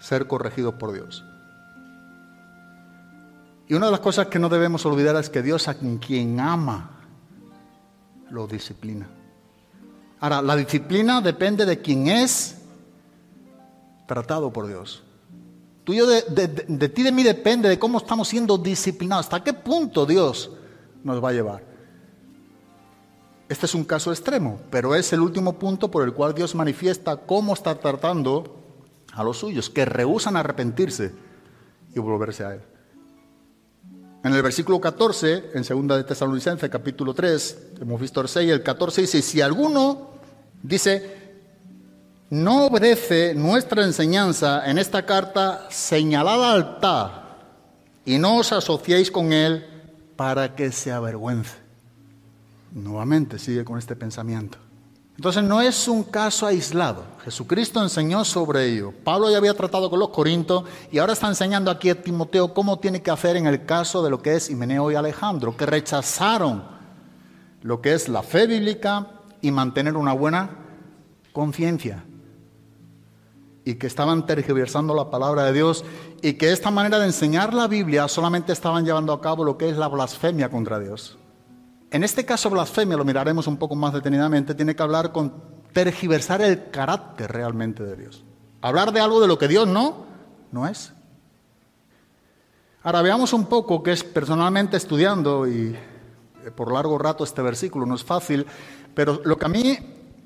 ser corregidos por Dios. Y una de las cosas que no debemos olvidar es que Dios a quien ama lo disciplina. Ahora, la disciplina depende de quién es tratado por Dios. Tú y yo, de, de ti, de mí depende de cómo estamos siendo disciplinados, hasta qué punto Dios nos va a llevar. Este es un caso extremo, pero es el último punto por el cual Dios manifiesta cómo está tratando a los suyos, que rehusan arrepentirse y volverse a Él. En el versículo 14, en segunda de Tesalonicenses, capítulo 3, hemos visto el 6, el 14 dice, si alguno dice, no obedece nuestra enseñanza en esta carta, señalada al altar y no os asociéis con él para que se avergüence. Nuevamente sigue con este pensamiento. Entonces no es un caso aislado. Jesucristo enseñó sobre ello. Pablo ya había tratado con los corintos y ahora está enseñando aquí a Timoteo cómo tiene que hacer en el caso de lo que es Himeneo y Alejandro, que rechazaron lo que es la fe bíblica y mantener una buena conciencia. Y que estaban tergiversando la palabra de Dios y que esta manera de enseñar la Biblia solamente estaban llevando a cabo lo que es la blasfemia contra Dios. En este caso, blasfemia, lo miraremos un poco más detenidamente, tiene que hablar con tergiversar el carácter realmente de Dios. Hablar de algo de lo que Dios no, no es. Ahora veamos un poco que es personalmente estudiando y eh, por largo rato este versículo, no es fácil, pero lo que a mí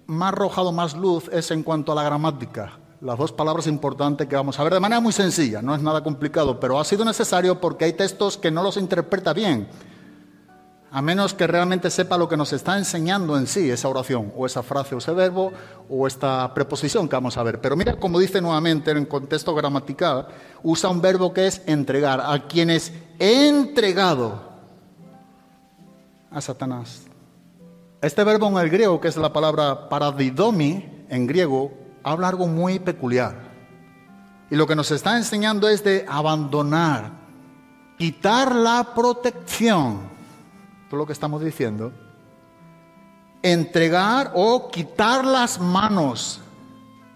me ha arrojado más luz es en cuanto a la gramática. Las dos palabras importantes que vamos a ver de manera muy sencilla, no es nada complicado, pero ha sido necesario porque hay textos que no los interpreta bien, a menos que realmente sepa lo que nos está enseñando en sí esa oración, o esa frase, o ese verbo, o esta preposición que vamos a ver. Pero mira como dice nuevamente en contexto gramatical, usa un verbo que es entregar, a quienes he entregado a Satanás. Este verbo en el griego, que es la palabra paradidomi, en griego, habla algo muy peculiar. Y lo que nos está enseñando es de abandonar, quitar la protección. Todo lo que estamos diciendo. Entregar o quitar las manos.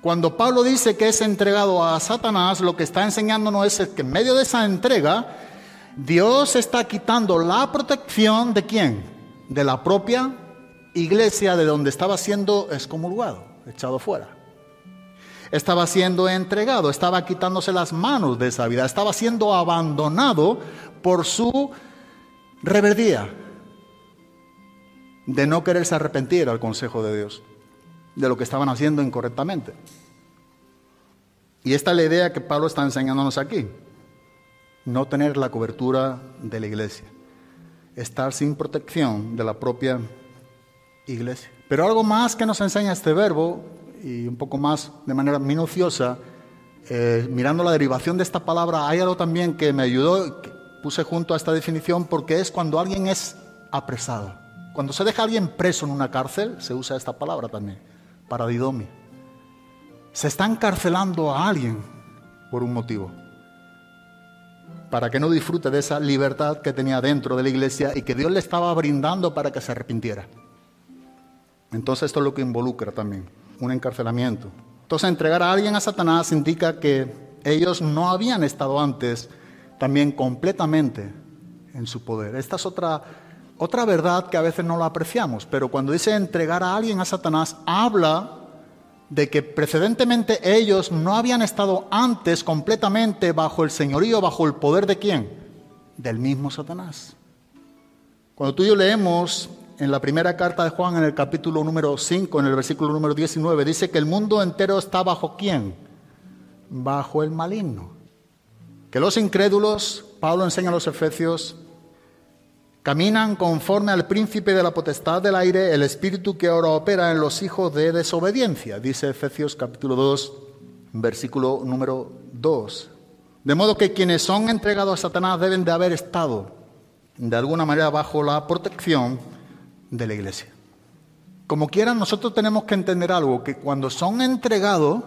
Cuando Pablo dice que es entregado a Satanás, lo que está enseñándonos es que en medio de esa entrega, Dios está quitando la protección de quién? De la propia iglesia de donde estaba siendo excomulgado, echado fuera. Estaba siendo entregado, estaba quitándose las manos de esa vida, estaba siendo abandonado por su reverdía de no quererse arrepentir al consejo de Dios, de lo que estaban haciendo incorrectamente. Y esta es la idea que Pablo está enseñándonos aquí no tener la cobertura de la iglesia, estar sin protección de la propia iglesia. Pero algo más que nos enseña este verbo, y un poco más de manera minuciosa, eh, mirando la derivación de esta palabra, hay algo también que me ayudó, puse junto a esta definición, porque es cuando alguien es apresado. Cuando se deja a alguien preso en una cárcel, se usa esta palabra también, paradidomia. Se está encarcelando a alguien por un motivo para que no disfrute de esa libertad que tenía dentro de la iglesia y que Dios le estaba brindando para que se arrepintiera. Entonces esto es lo que involucra también, un encarcelamiento. Entonces entregar a alguien a Satanás indica que ellos no habían estado antes también completamente en su poder. Esta es otra, otra verdad que a veces no la apreciamos, pero cuando dice entregar a alguien a Satanás, habla de que precedentemente ellos no habían estado antes completamente bajo el señorío, bajo el poder de quién? Del mismo Satanás. Cuando tú y yo leemos en la primera carta de Juan, en el capítulo número 5, en el versículo número 19, dice que el mundo entero está bajo quién? Bajo el maligno. Que los incrédulos, Pablo enseña a los efesios, Caminan conforme al príncipe de la potestad del aire, el espíritu que ahora opera en los hijos de desobediencia, dice Efesios capítulo 2, versículo número 2. De modo que quienes son entregados a Satanás deben de haber estado de alguna manera bajo la protección de la iglesia. Como quieran, nosotros tenemos que entender algo, que cuando son entregados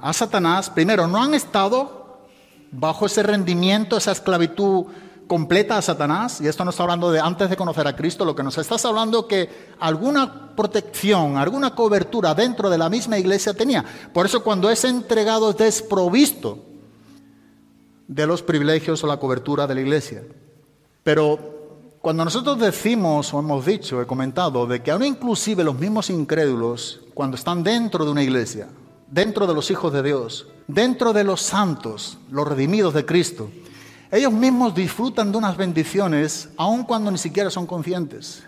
a Satanás, primero, no han estado bajo ese rendimiento, esa esclavitud completa a Satanás, y esto no está hablando de antes de conocer a Cristo, lo que nos estás hablando que alguna protección, alguna cobertura dentro de la misma iglesia tenía. Por eso cuando es entregado es desprovisto de los privilegios o la cobertura de la iglesia. Pero cuando nosotros decimos o hemos dicho, he comentado, de que aún inclusive los mismos incrédulos, cuando están dentro de una iglesia, dentro de los hijos de Dios, dentro de los santos, los redimidos de Cristo, ellos mismos disfrutan de unas bendiciones aun cuando ni siquiera son conscientes.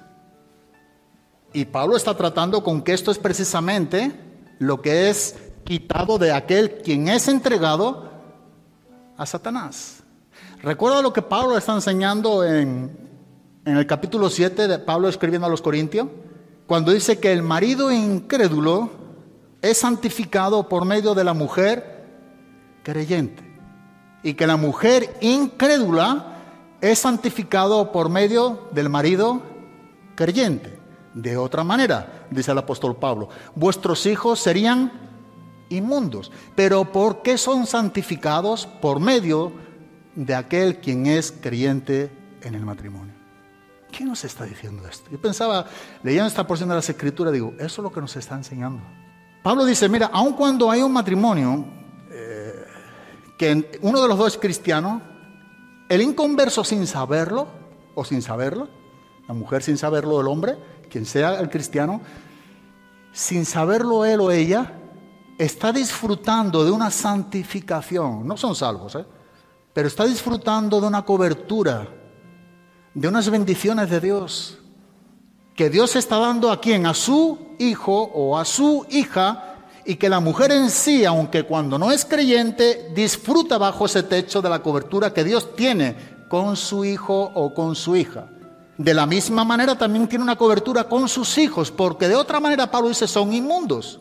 Y Pablo está tratando con que esto es precisamente lo que es quitado de aquel quien es entregado a Satanás. Recuerda lo que Pablo está enseñando en, en el capítulo 7 de Pablo escribiendo a los Corintios, cuando dice que el marido incrédulo es santificado por medio de la mujer creyente y que la mujer incrédula es santificado por medio del marido creyente. De otra manera, dice el apóstol Pablo, vuestros hijos serían inmundos. Pero ¿por qué son santificados? Por medio de aquel quien es creyente en el matrimonio. ¿Qué nos está diciendo esto? Yo pensaba, leyendo esta porción de las escrituras, digo, eso es lo que nos está enseñando. Pablo dice, mira, aun cuando hay un matrimonio, que uno de los dos es cristiano, el inconverso sin saberlo o sin saberlo, La mujer sin saberlo, el hombre, quien sea el cristiano, sin saberlo él o ella, está disfrutando de una santificación. No son salvos, ¿eh? pero está disfrutando de una cobertura, de unas bendiciones de Dios, que Dios está dando a quien, a su hijo o a su hija, y que la mujer en sí, aunque cuando no es creyente, disfruta bajo ese techo de la cobertura que Dios tiene con su hijo o con su hija. De la misma manera también tiene una cobertura con sus hijos, porque de otra manera Pablo dice son inmundos.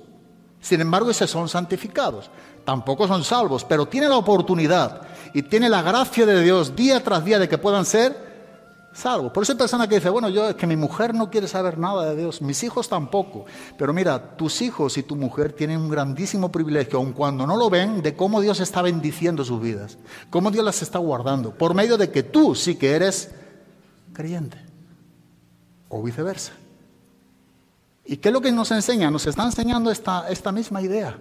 Sin embargo, dice son santificados. Tampoco son salvos, pero tiene la oportunidad y tiene la gracia de Dios día tras día de que puedan ser salvo. Por eso hay persona que dice, bueno, yo es que mi mujer no quiere saber nada de Dios, mis hijos tampoco. Pero mira, tus hijos y tu mujer tienen un grandísimo privilegio, aun cuando no lo ven, de cómo Dios está bendiciendo sus vidas, cómo Dios las está guardando, por medio de que tú sí que eres creyente, o viceversa. ¿Y qué es lo que nos enseña? Nos está enseñando esta, esta misma idea.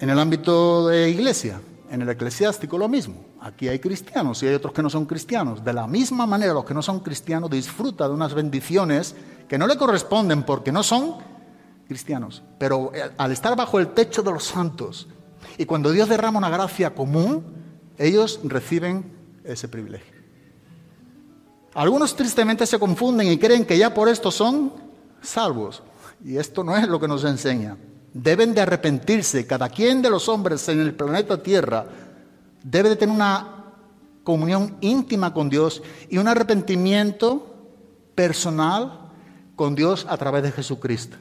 En el ámbito de iglesia, en el eclesiástico lo mismo. Aquí hay cristianos y hay otros que no son cristianos. De la misma manera, los que no son cristianos disfrutan de unas bendiciones que no le corresponden porque no son cristianos. Pero eh, al estar bajo el techo de los santos y cuando Dios derrama una gracia común, ellos reciben ese privilegio. Algunos tristemente se confunden y creen que ya por esto son salvos. Y esto no es lo que nos enseña deben de arrepentirse, cada quien de los hombres en el planeta Tierra debe de tener una comunión íntima con Dios y un arrepentimiento personal con Dios a través de Jesucristo.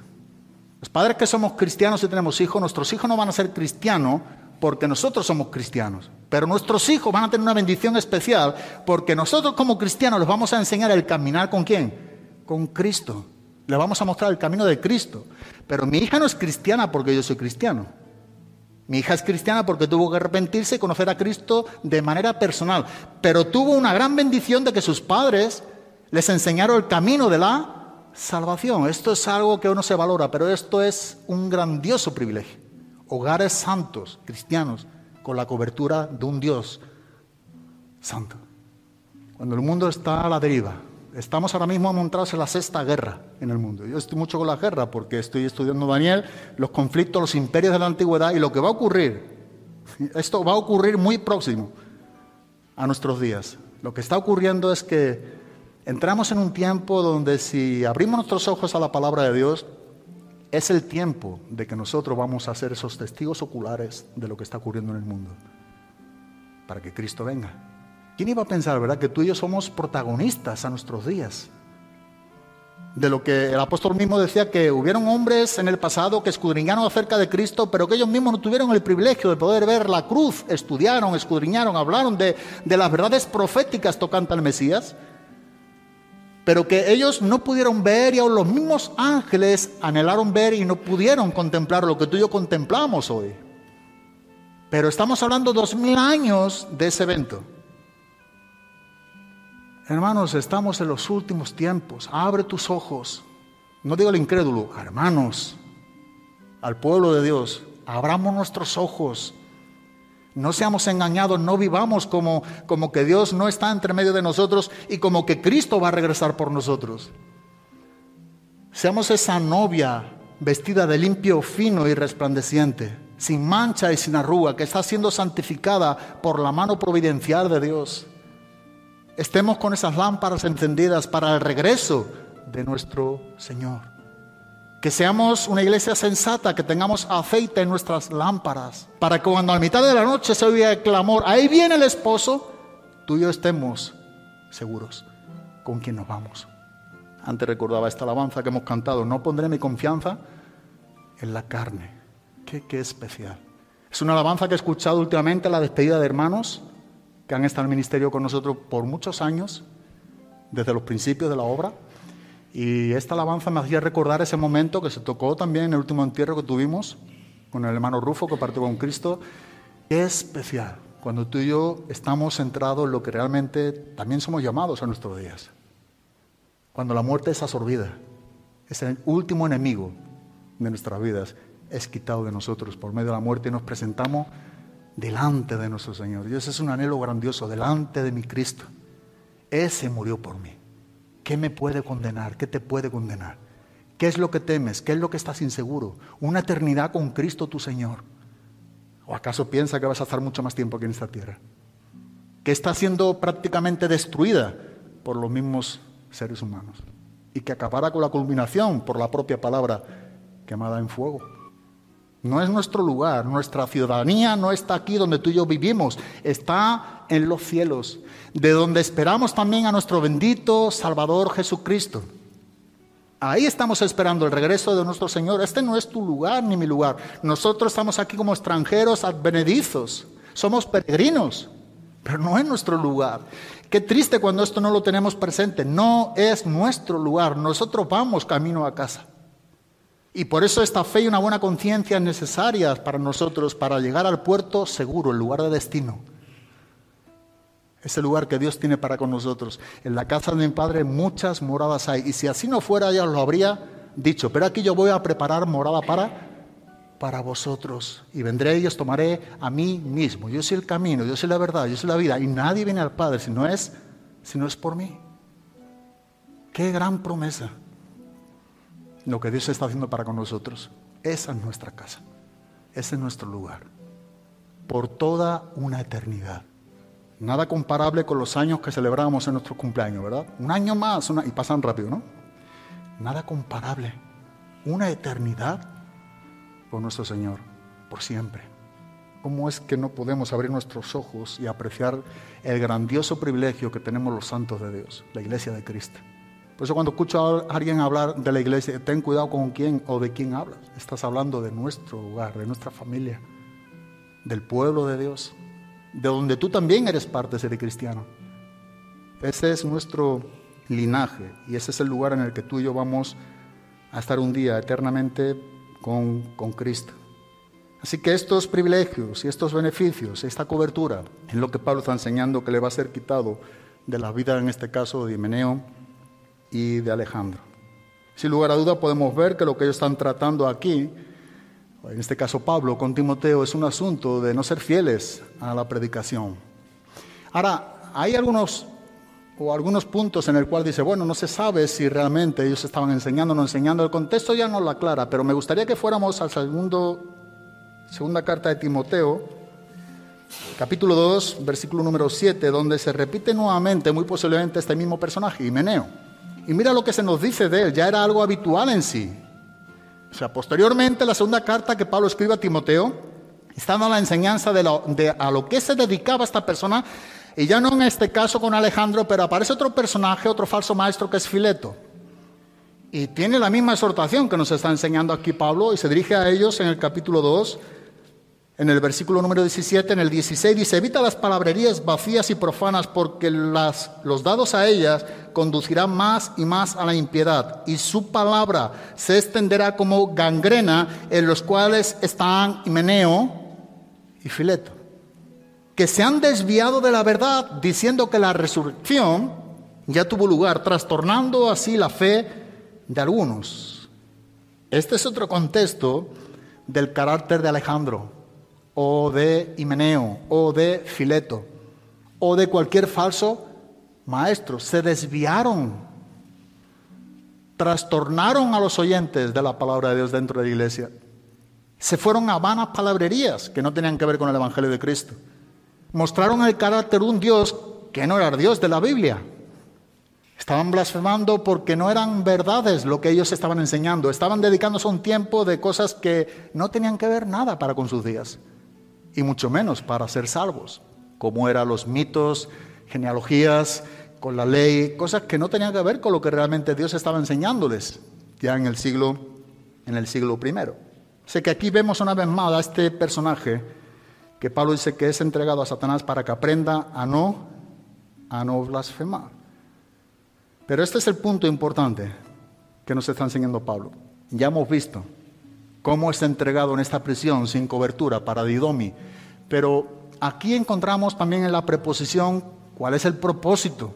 Los padres que somos cristianos y tenemos hijos, nuestros hijos no van a ser cristianos porque nosotros somos cristianos, pero nuestros hijos van a tener una bendición especial porque nosotros como cristianos les vamos a enseñar el caminar con quién? Con Cristo. Le vamos a mostrar el camino de Cristo. Pero mi hija no es cristiana porque yo soy cristiano. Mi hija es cristiana porque tuvo que arrepentirse y conocer a Cristo de manera personal. Pero tuvo una gran bendición de que sus padres les enseñaron el camino de la salvación. Esto es algo que uno se valora, pero esto es un grandioso privilegio. Hogares santos, cristianos, con la cobertura de un Dios santo. Cuando el mundo está a la deriva, Estamos ahora mismo montados en la sexta guerra en el mundo. Yo estoy mucho con la guerra porque estoy estudiando Daniel, los conflictos, los imperios de la antigüedad y lo que va a ocurrir. Esto va a ocurrir muy próximo a nuestros días. Lo que está ocurriendo es que entramos en un tiempo donde si abrimos nuestros ojos a la palabra de Dios, es el tiempo de que nosotros vamos a ser esos testigos oculares de lo que está ocurriendo en el mundo, para que Cristo venga. ¿Quién iba a pensar, verdad, que tú y yo somos protagonistas a nuestros días? De lo que el apóstol mismo decía que hubieron hombres en el pasado que escudriñaron acerca de Cristo, pero que ellos mismos no tuvieron el privilegio de poder ver la cruz, estudiaron, escudriñaron, hablaron de, de las verdades proféticas tocante al Mesías, pero que ellos no pudieron ver y aún los mismos ángeles anhelaron ver y no pudieron contemplar lo que tú y yo contemplamos hoy. Pero estamos hablando dos mil años de ese evento. Hermanos, estamos en los últimos tiempos. Abre tus ojos. No digo al incrédulo, hermanos, al pueblo de Dios. Abramos nuestros ojos. No seamos engañados, no vivamos como, como que Dios no está entre medio de nosotros y como que Cristo va a regresar por nosotros. Seamos esa novia vestida de limpio, fino y resplandeciente, sin mancha y sin arruga, que está siendo santificada por la mano providencial de Dios estemos con esas lámparas encendidas para el regreso de nuestro Señor. Que seamos una iglesia sensata, que tengamos aceite en nuestras lámparas, para que cuando a mitad de la noche se oiga el clamor, ahí viene el esposo, tú y yo estemos seguros con quién nos vamos. Antes recordaba esta alabanza que hemos cantado, no pondré mi confianza en la carne. Qué, qué especial. Es una alabanza que he escuchado últimamente en la despedida de hermanos que han estado en el ministerio con nosotros por muchos años, desde los principios de la obra. Y esta alabanza me hacía recordar ese momento que se tocó también en el último entierro que tuvimos con el hermano Rufo que partió con Cristo. Es especial cuando tú y yo estamos centrados en lo que realmente también somos llamados a nuestros días. Cuando la muerte es absorbida, es el último enemigo de nuestras vidas, es quitado de nosotros por medio de la muerte y nos presentamos delante de nuestro Señor. Y ese es un anhelo grandioso, delante de mi Cristo. Ese murió por mí. ¿Qué me puede condenar? ¿Qué te puede condenar? ¿Qué es lo que temes? ¿Qué es lo que estás inseguro? Una eternidad con Cristo tu Señor. ¿O acaso piensa que vas a estar mucho más tiempo aquí en esta tierra? Que está siendo prácticamente destruida por los mismos seres humanos. Y que acabará con la culminación por la propia palabra quemada en fuego. No es nuestro lugar, nuestra ciudadanía no está aquí donde tú y yo vivimos, está en los cielos, de donde esperamos también a nuestro bendito Salvador Jesucristo. Ahí estamos esperando el regreso de nuestro Señor. Este no es tu lugar ni mi lugar. Nosotros estamos aquí como extranjeros advenedizos, somos peregrinos, pero no es nuestro lugar. Qué triste cuando esto no lo tenemos presente. No es nuestro lugar. Nosotros vamos camino a casa. Y por eso esta fe y una buena conciencia es necesarias para nosotros para llegar al puerto seguro, el lugar de destino. Ese lugar que Dios tiene para con nosotros. En la casa de mi Padre muchas moradas hay. Y si así no fuera, ya lo habría dicho. Pero aquí yo voy a preparar morada para, para vosotros. Y vendré y os tomaré a mí mismo. Yo soy el camino, yo soy la verdad, yo soy la vida. Y nadie viene al Padre si no es, si no es por mí. Qué gran promesa lo que Dios está haciendo para con nosotros. Esa es nuestra casa, ese es nuestro lugar, por toda una eternidad. Nada comparable con los años que celebramos en nuestro cumpleaños, ¿verdad? Un año más, y pasan rápido, ¿no? Nada comparable. Una eternidad con nuestro Señor, por siempre. ¿Cómo es que no podemos abrir nuestros ojos y apreciar el grandioso privilegio que tenemos los santos de Dios, la iglesia de Cristo? Por eso cuando escucho a alguien hablar de la iglesia, ten cuidado con quién o de quién hablas. Estás hablando de nuestro hogar, de nuestra familia, del pueblo de Dios, de donde tú también eres parte de cristiano. Ese es nuestro linaje y ese es el lugar en el que tú y yo vamos a estar un día eternamente con, con Cristo. Así que estos privilegios y estos beneficios, esta cobertura, es lo que Pablo está enseñando que le va a ser quitado de la vida, en este caso, de Himeneo y de Alejandro. Sin lugar a duda podemos ver que lo que ellos están tratando aquí, en este caso Pablo con Timoteo, es un asunto de no ser fieles a la predicación. Ahora, hay algunos o algunos puntos en el cual dice, bueno, no se sabe si realmente ellos estaban enseñando o no enseñando. El contexto ya no lo aclara, pero me gustaría que fuéramos al segundo, segunda carta de Timoteo, capítulo 2, versículo número 7, donde se repite nuevamente, muy posiblemente, este mismo personaje, Himeneo. Y mira lo que se nos dice de él, ya era algo habitual en sí. O sea, posteriormente, la segunda carta que Pablo escribe a Timoteo, está dando la enseñanza de, de a lo que se dedicaba esta persona, y ya no en este caso con Alejandro, pero aparece otro personaje, otro falso maestro que es Fileto. Y tiene la misma exhortación que nos está enseñando aquí Pablo, y se dirige a ellos en el capítulo 2, en el versículo número 17, en el 16 dice, evita las palabrerías vacías y profanas porque las, los dados a ellas conducirán más y más a la impiedad y su palabra se extenderá como gangrena en los cuales están Himeneo y Fileto, que se han desviado de la verdad diciendo que la resurrección ya tuvo lugar, trastornando así la fe de algunos. Este es otro contexto del carácter de Alejandro o de Himeneo, o de Fileto, o de cualquier falso maestro. Se desviaron, trastornaron a los oyentes de la palabra de Dios dentro de la iglesia. Se fueron a vanas palabrerías que no tenían que ver con el Evangelio de Cristo. Mostraron el carácter de un Dios que no era el Dios de la Biblia. Estaban blasfemando porque no eran verdades lo que ellos estaban enseñando. Estaban dedicándose un tiempo de cosas que no tenían que ver nada para con sus días y mucho menos para ser salvos, como eran los mitos, genealogías, con la ley, cosas que no tenían que ver con lo que realmente Dios estaba enseñándoles ya en el siglo, en el siglo primero. Sé que aquí vemos una vez más a este personaje que Pablo dice que es entregado a Satanás para que aprenda a no, a no blasfemar. Pero este es el punto importante que nos está enseñando Pablo. Ya hemos visto cómo es entregado en esta prisión sin cobertura para Didomi. Pero aquí encontramos también en la preposición cuál es el propósito.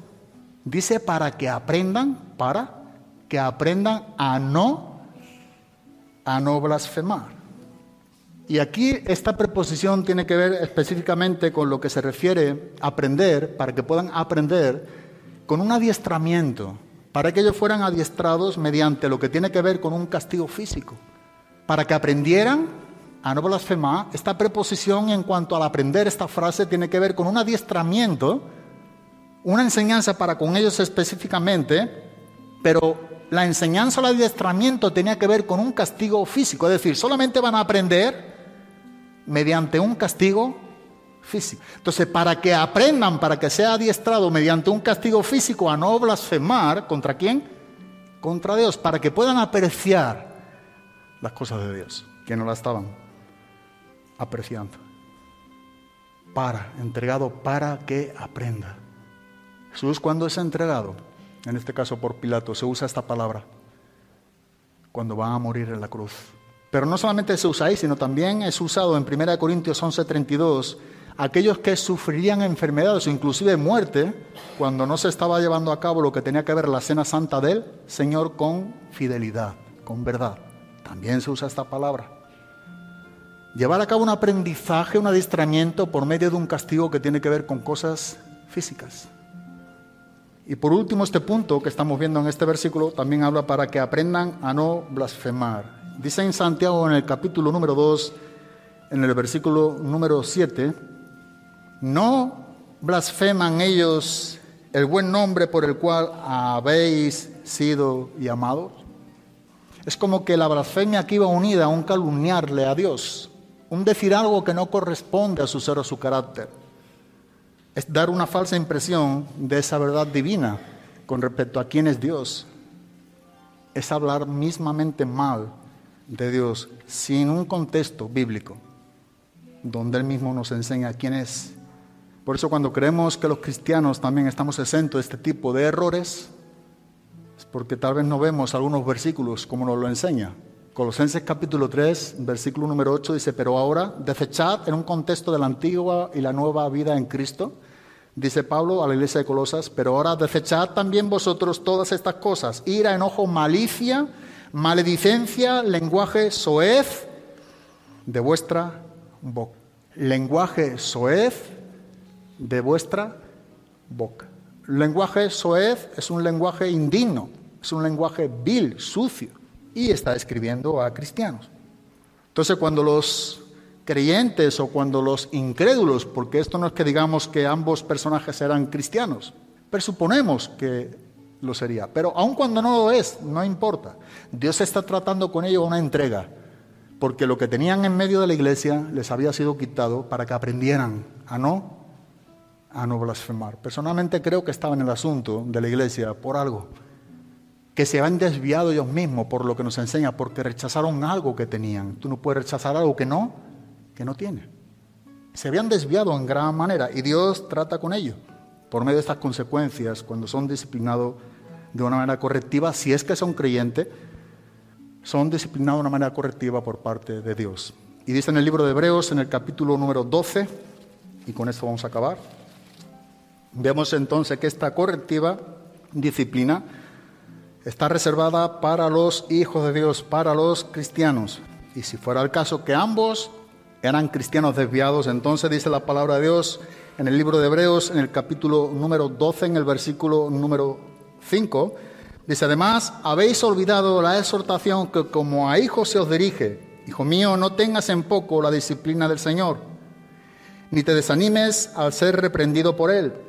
Dice para que aprendan, para que aprendan a no, a no blasfemar. Y aquí esta preposición tiene que ver específicamente con lo que se refiere a aprender, para que puedan aprender con un adiestramiento para que ellos fueran adiestrados mediante lo que tiene que ver con un castigo físico, para que aprendieran a no blasfemar. Esta preposición en cuanto al aprender esta frase tiene que ver con un adiestramiento, una enseñanza para con ellos específicamente, pero la enseñanza o el adiestramiento tenía que ver con un castigo físico, es decir, solamente van a aprender mediante un castigo físico. Entonces, para que aprendan, para que sea adiestrado mediante un castigo físico a no blasfemar, ¿contra quién? Contra Dios, para que puedan apreciar las cosas de Dios, que no las estaban apreciando. Para, entregado para que aprenda. Jesús cuando es entregado, en este caso por Pilato, se usa esta palabra, cuando va a morir en la cruz. Pero no solamente se usa ahí, sino también es usado en 1 Corintios 11:32 aquellos que sufrirían enfermedades o inclusive muerte cuando no se estaba llevando a cabo lo que tenía que ver la cena santa del Señor con fidelidad, con verdad. También se usa esta palabra. Llevar a cabo un aprendizaje, un adiestramiento por medio de un castigo que tiene que ver con cosas físicas. Y por último, este punto que estamos viendo en este versículo también habla para que aprendan a no blasfemar. Dice en Santiago en el capítulo número 2, en el versículo número 7, ¿No blasfeman ellos el buen nombre por el cual habéis sido llamados? Es como que la blasfemia aquí va unida a un calumniarle a Dios, un decir algo que no corresponde a su ser o su carácter. Es dar una falsa impresión de esa verdad divina con respecto a quién es Dios. Es hablar mismamente mal de Dios sin un contexto bíblico, donde Él mismo nos enseña quién es por eso cuando creemos que los cristianos también estamos exentos de este tipo de errores, es porque tal vez no vemos algunos versículos como nos lo enseña. Colosenses capítulo 3, versículo número 8 dice, pero ahora desechad en un contexto de la antigua y la nueva vida en Cristo, dice Pablo a la iglesia de Colosas, pero ahora desechad también vosotros todas estas cosas, ira, enojo, malicia, maledicencia, lenguaje soez de vuestra boca. Lenguaje soez de vuestra boca. Lenguaje soez es un lenguaje indigno, es un lenguaje vil, sucio, y está escribiendo a cristianos. Entonces, cuando los creyentes o cuando los incrédulos, porque esto no es que digamos que ambos personajes eran cristianos, presuponemos que lo sería, pero aun cuando no lo es, no importa. Dios está tratando con ellos una entrega, porque lo que tenían en medio de la iglesia les había sido quitado para que aprendieran a no a no blasfemar. Personalmente creo que estaba en el asunto de la iglesia por algo, que se han desviado ellos mismos por lo que nos enseña, porque rechazaron algo que tenían. Tú no puedes rechazar algo que no, que no tiene. Se habían desviado en gran manera y Dios trata con ellos por medio de estas consecuencias cuando son disciplinados de una manera correctiva, si es que son creyentes, son disciplinados de una manera correctiva por parte de Dios. Y dice en el libro de Hebreos, en el capítulo número 12, y con esto vamos a acabar, Vemos entonces que esta correctiva disciplina está reservada para los hijos de Dios, para los cristianos. Y si fuera el caso que ambos eran cristianos desviados, entonces dice la palabra de Dios en el libro de Hebreos, en el capítulo número 12, en el versículo número 5, dice además, habéis olvidado la exhortación que como a hijos se os dirige, hijo mío, no tengas en poco la disciplina del Señor, ni te desanimes al ser reprendido por él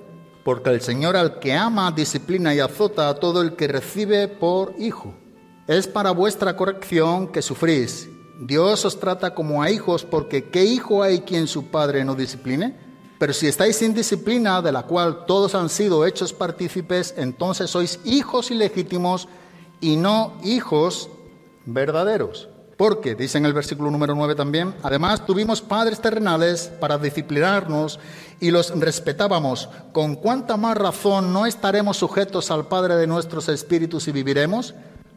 porque el Señor al que ama disciplina y azota a todo el que recibe por hijo. Es para vuestra corrección que sufrís. Dios os trata como a hijos, porque ¿qué hijo hay quien su padre no discipline? Pero si estáis sin disciplina, de la cual todos han sido hechos partícipes, entonces sois hijos ilegítimos y no hijos verdaderos. Porque, dice en el versículo número 9 también, además tuvimos padres terrenales para disciplinarnos y los respetábamos. ¿Con cuánta más razón no estaremos sujetos al Padre de nuestros espíritus y viviremos?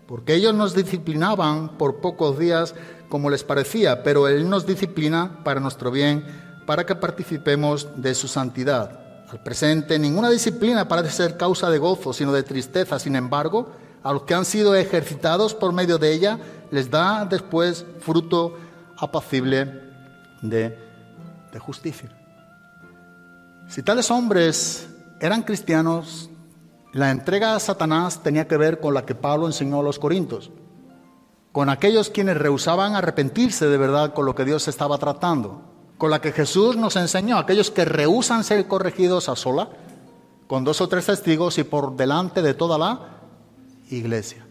Porque ellos nos disciplinaban por pocos días como les parecía, pero Él nos disciplina para nuestro bien, para que participemos de su santidad. Al presente, ninguna disciplina parece ser causa de gozo, sino de tristeza. Sin embargo, a los que han sido ejercitados por medio de ella, les da después fruto apacible de, de justicia. Si tales hombres eran cristianos, La entrega a Satanás tenía que ver con la que Pablo enseñó a los corintios, con aquellos quienes rehusaban arrepentirse de verdad con lo que Dios estaba tratando, con la que Jesús nos enseñó, aquellos que rehusan ser corregidos a sola, con dos o tres testigos y por delante de toda la iglesia.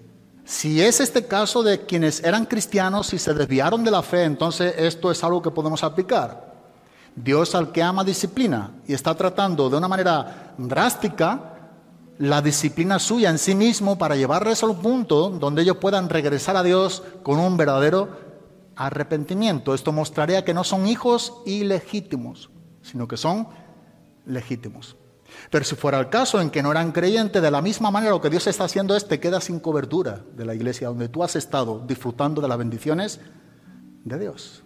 Si es este caso de quienes eran cristianos y se desviaron de la fe, entonces esto es algo que podemos aplicar. Dios al que ama disciplina y está tratando de una manera drástica la disciplina suya en sí mismo para llevarles a un punto donde ellos puedan regresar a Dios con un verdadero arrepentimiento. Esto mostraría que no son hijos ilegítimos, sino que son legítimos. Pero si fuera el caso en que no eran creyentes, de la misma manera lo que Dios está haciendo es te queda sin cobertura de la iglesia donde tú has estado disfrutando de las bendiciones de Dios.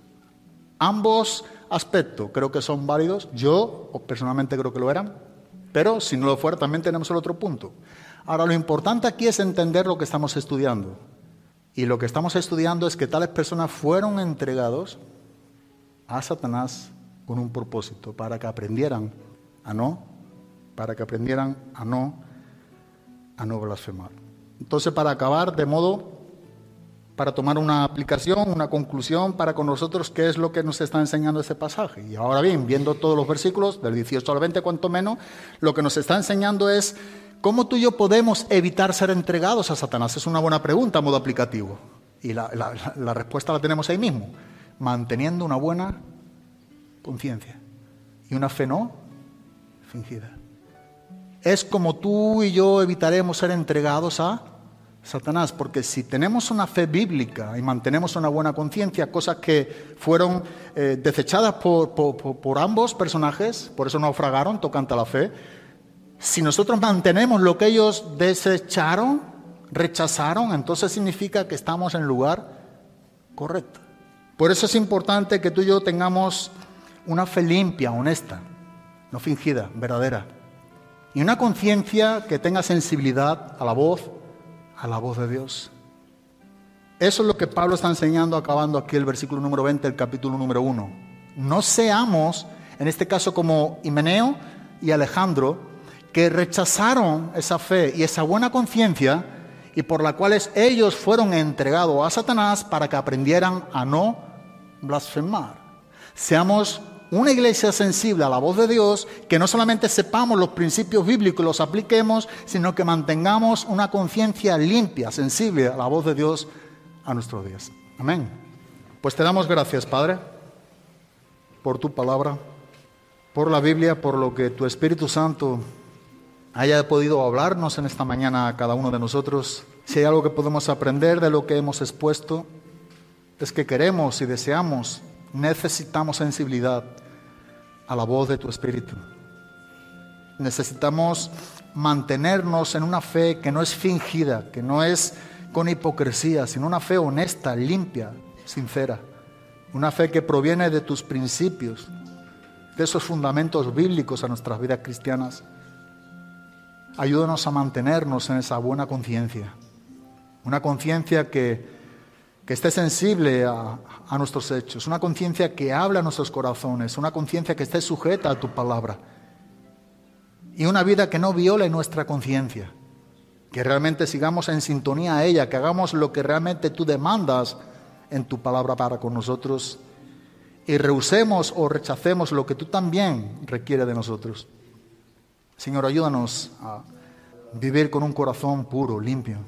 Ambos aspectos creo que son válidos. Yo personalmente creo que lo eran. Pero si no lo fuera, también tenemos el otro punto. Ahora, lo importante aquí es entender lo que estamos estudiando. Y lo que estamos estudiando es que tales personas fueron entregados a Satanás con un propósito, para que aprendieran a no, para que aprendieran a no, a no blasfemar. Entonces, para acabar, de modo para tomar una aplicación, una conclusión para con nosotros qué es lo que nos está enseñando este pasaje. Y ahora bien, viendo todos los versículos, del 18 al 20 cuanto menos, lo que nos está enseñando es cómo tú y yo podemos evitar ser entregados a Satanás. Es una buena pregunta a modo aplicativo. Y la, la respuesta la tenemos ahí mismo, manteniendo una buena conciencia y una fe no fingida. Es como tú y yo evitaremos ser entregados a Satanás, porque si tenemos una fe bíblica y mantenemos una buena conciencia, cosas que fueron eh, desechadas por, ambos personajes, por eso naufragaron tocante a la fe, si nosotros mantenemos lo que ellos desecharon, rechazaron, entonces significa que estamos en lugar correcto. Por eso es importante que tú y yo tengamos una fe limpia, honesta, no fingida, verdadera, y una conciencia que tenga sensibilidad a la voz a la voz de Dios. Eso es lo que Pablo está enseñando acabando aquí el versículo número 20 del capítulo número 1. No seamos, en este caso como Himeneo y Alejandro, que rechazaron esa fe y esa buena conciencia y por la cual ellos fueron entregados a Satanás para que aprendieran a no blasfemar. Seamos una iglesia sensible a la voz de Dios, que no solamente sepamos los principios bíblicos y los apliquemos, sino que mantengamos una conciencia limpia, sensible a la voz de Dios a nuestros días. Amén. Pues te damos gracias, Padre, por tu palabra, por la Biblia, por lo que tu Espíritu Santo haya podido hablarnos en esta mañana a cada uno de nosotros. Si hay algo que podemos aprender de lo que hemos expuesto, es que queremos y deseamos, necesitamos sensibilidad a la voz de tu Espíritu. Necesitamos mantenernos en una fe que no es fingida, que no es con hipocresía, sino una fe honesta, limpia, sincera. Una fe que proviene de tus principios, de esos fundamentos bíblicos a nuestras vidas cristianas. Ayúdanos a mantenernos en esa buena conciencia. Una conciencia que que esté sensible a, nuestros hechos, una conciencia que habla a nuestros corazones, una conciencia que esté sujeta a tu palabra y una vida que no viole nuestra conciencia, que realmente sigamos en sintonía a ella, que hagamos lo que realmente tú demandas en tu palabra para con nosotros y rehusemos o rechacemos lo que tú también requieres de nosotros. Señor, ayúdanos a vivir con un corazón puro, limpio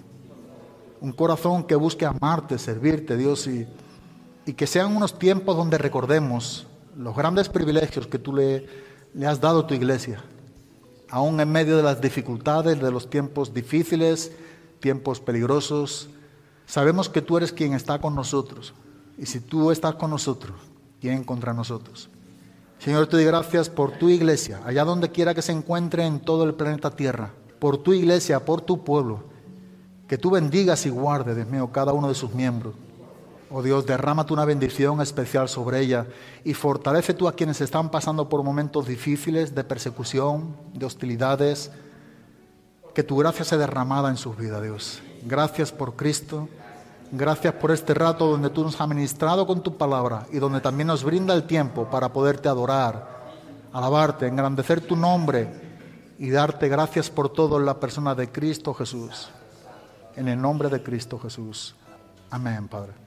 un corazón que busque amarte, servirte, Dios, y, y que sean unos tiempos donde recordemos los grandes privilegios que tú le, le has dado a tu iglesia, aún en medio de las dificultades, de los tiempos difíciles, tiempos peligrosos. Sabemos que tú eres quien está con nosotros. Y si tú estás con nosotros, ¿quién contra nosotros? Señor, te doy gracias por tu iglesia, allá donde quiera que se encuentre en todo el planeta Tierra, por tu iglesia, por tu pueblo. Que tú bendigas y guardes, Dios mío, cada uno de sus miembros. Oh Dios, derrámate una bendición especial sobre ella y fortalece tú a quienes están pasando por momentos difíciles de persecución, de hostilidades. Que tu gracia sea derramada en sus vidas, Dios. Gracias por Cristo. Gracias por este rato donde tú nos has ministrado con tu palabra y donde también nos brinda el tiempo para poderte adorar, alabarte, engrandecer tu nombre y darte gracias por todo en la persona de Cristo Jesús. En el nombre de Cristo Jesús. Amén, Padre.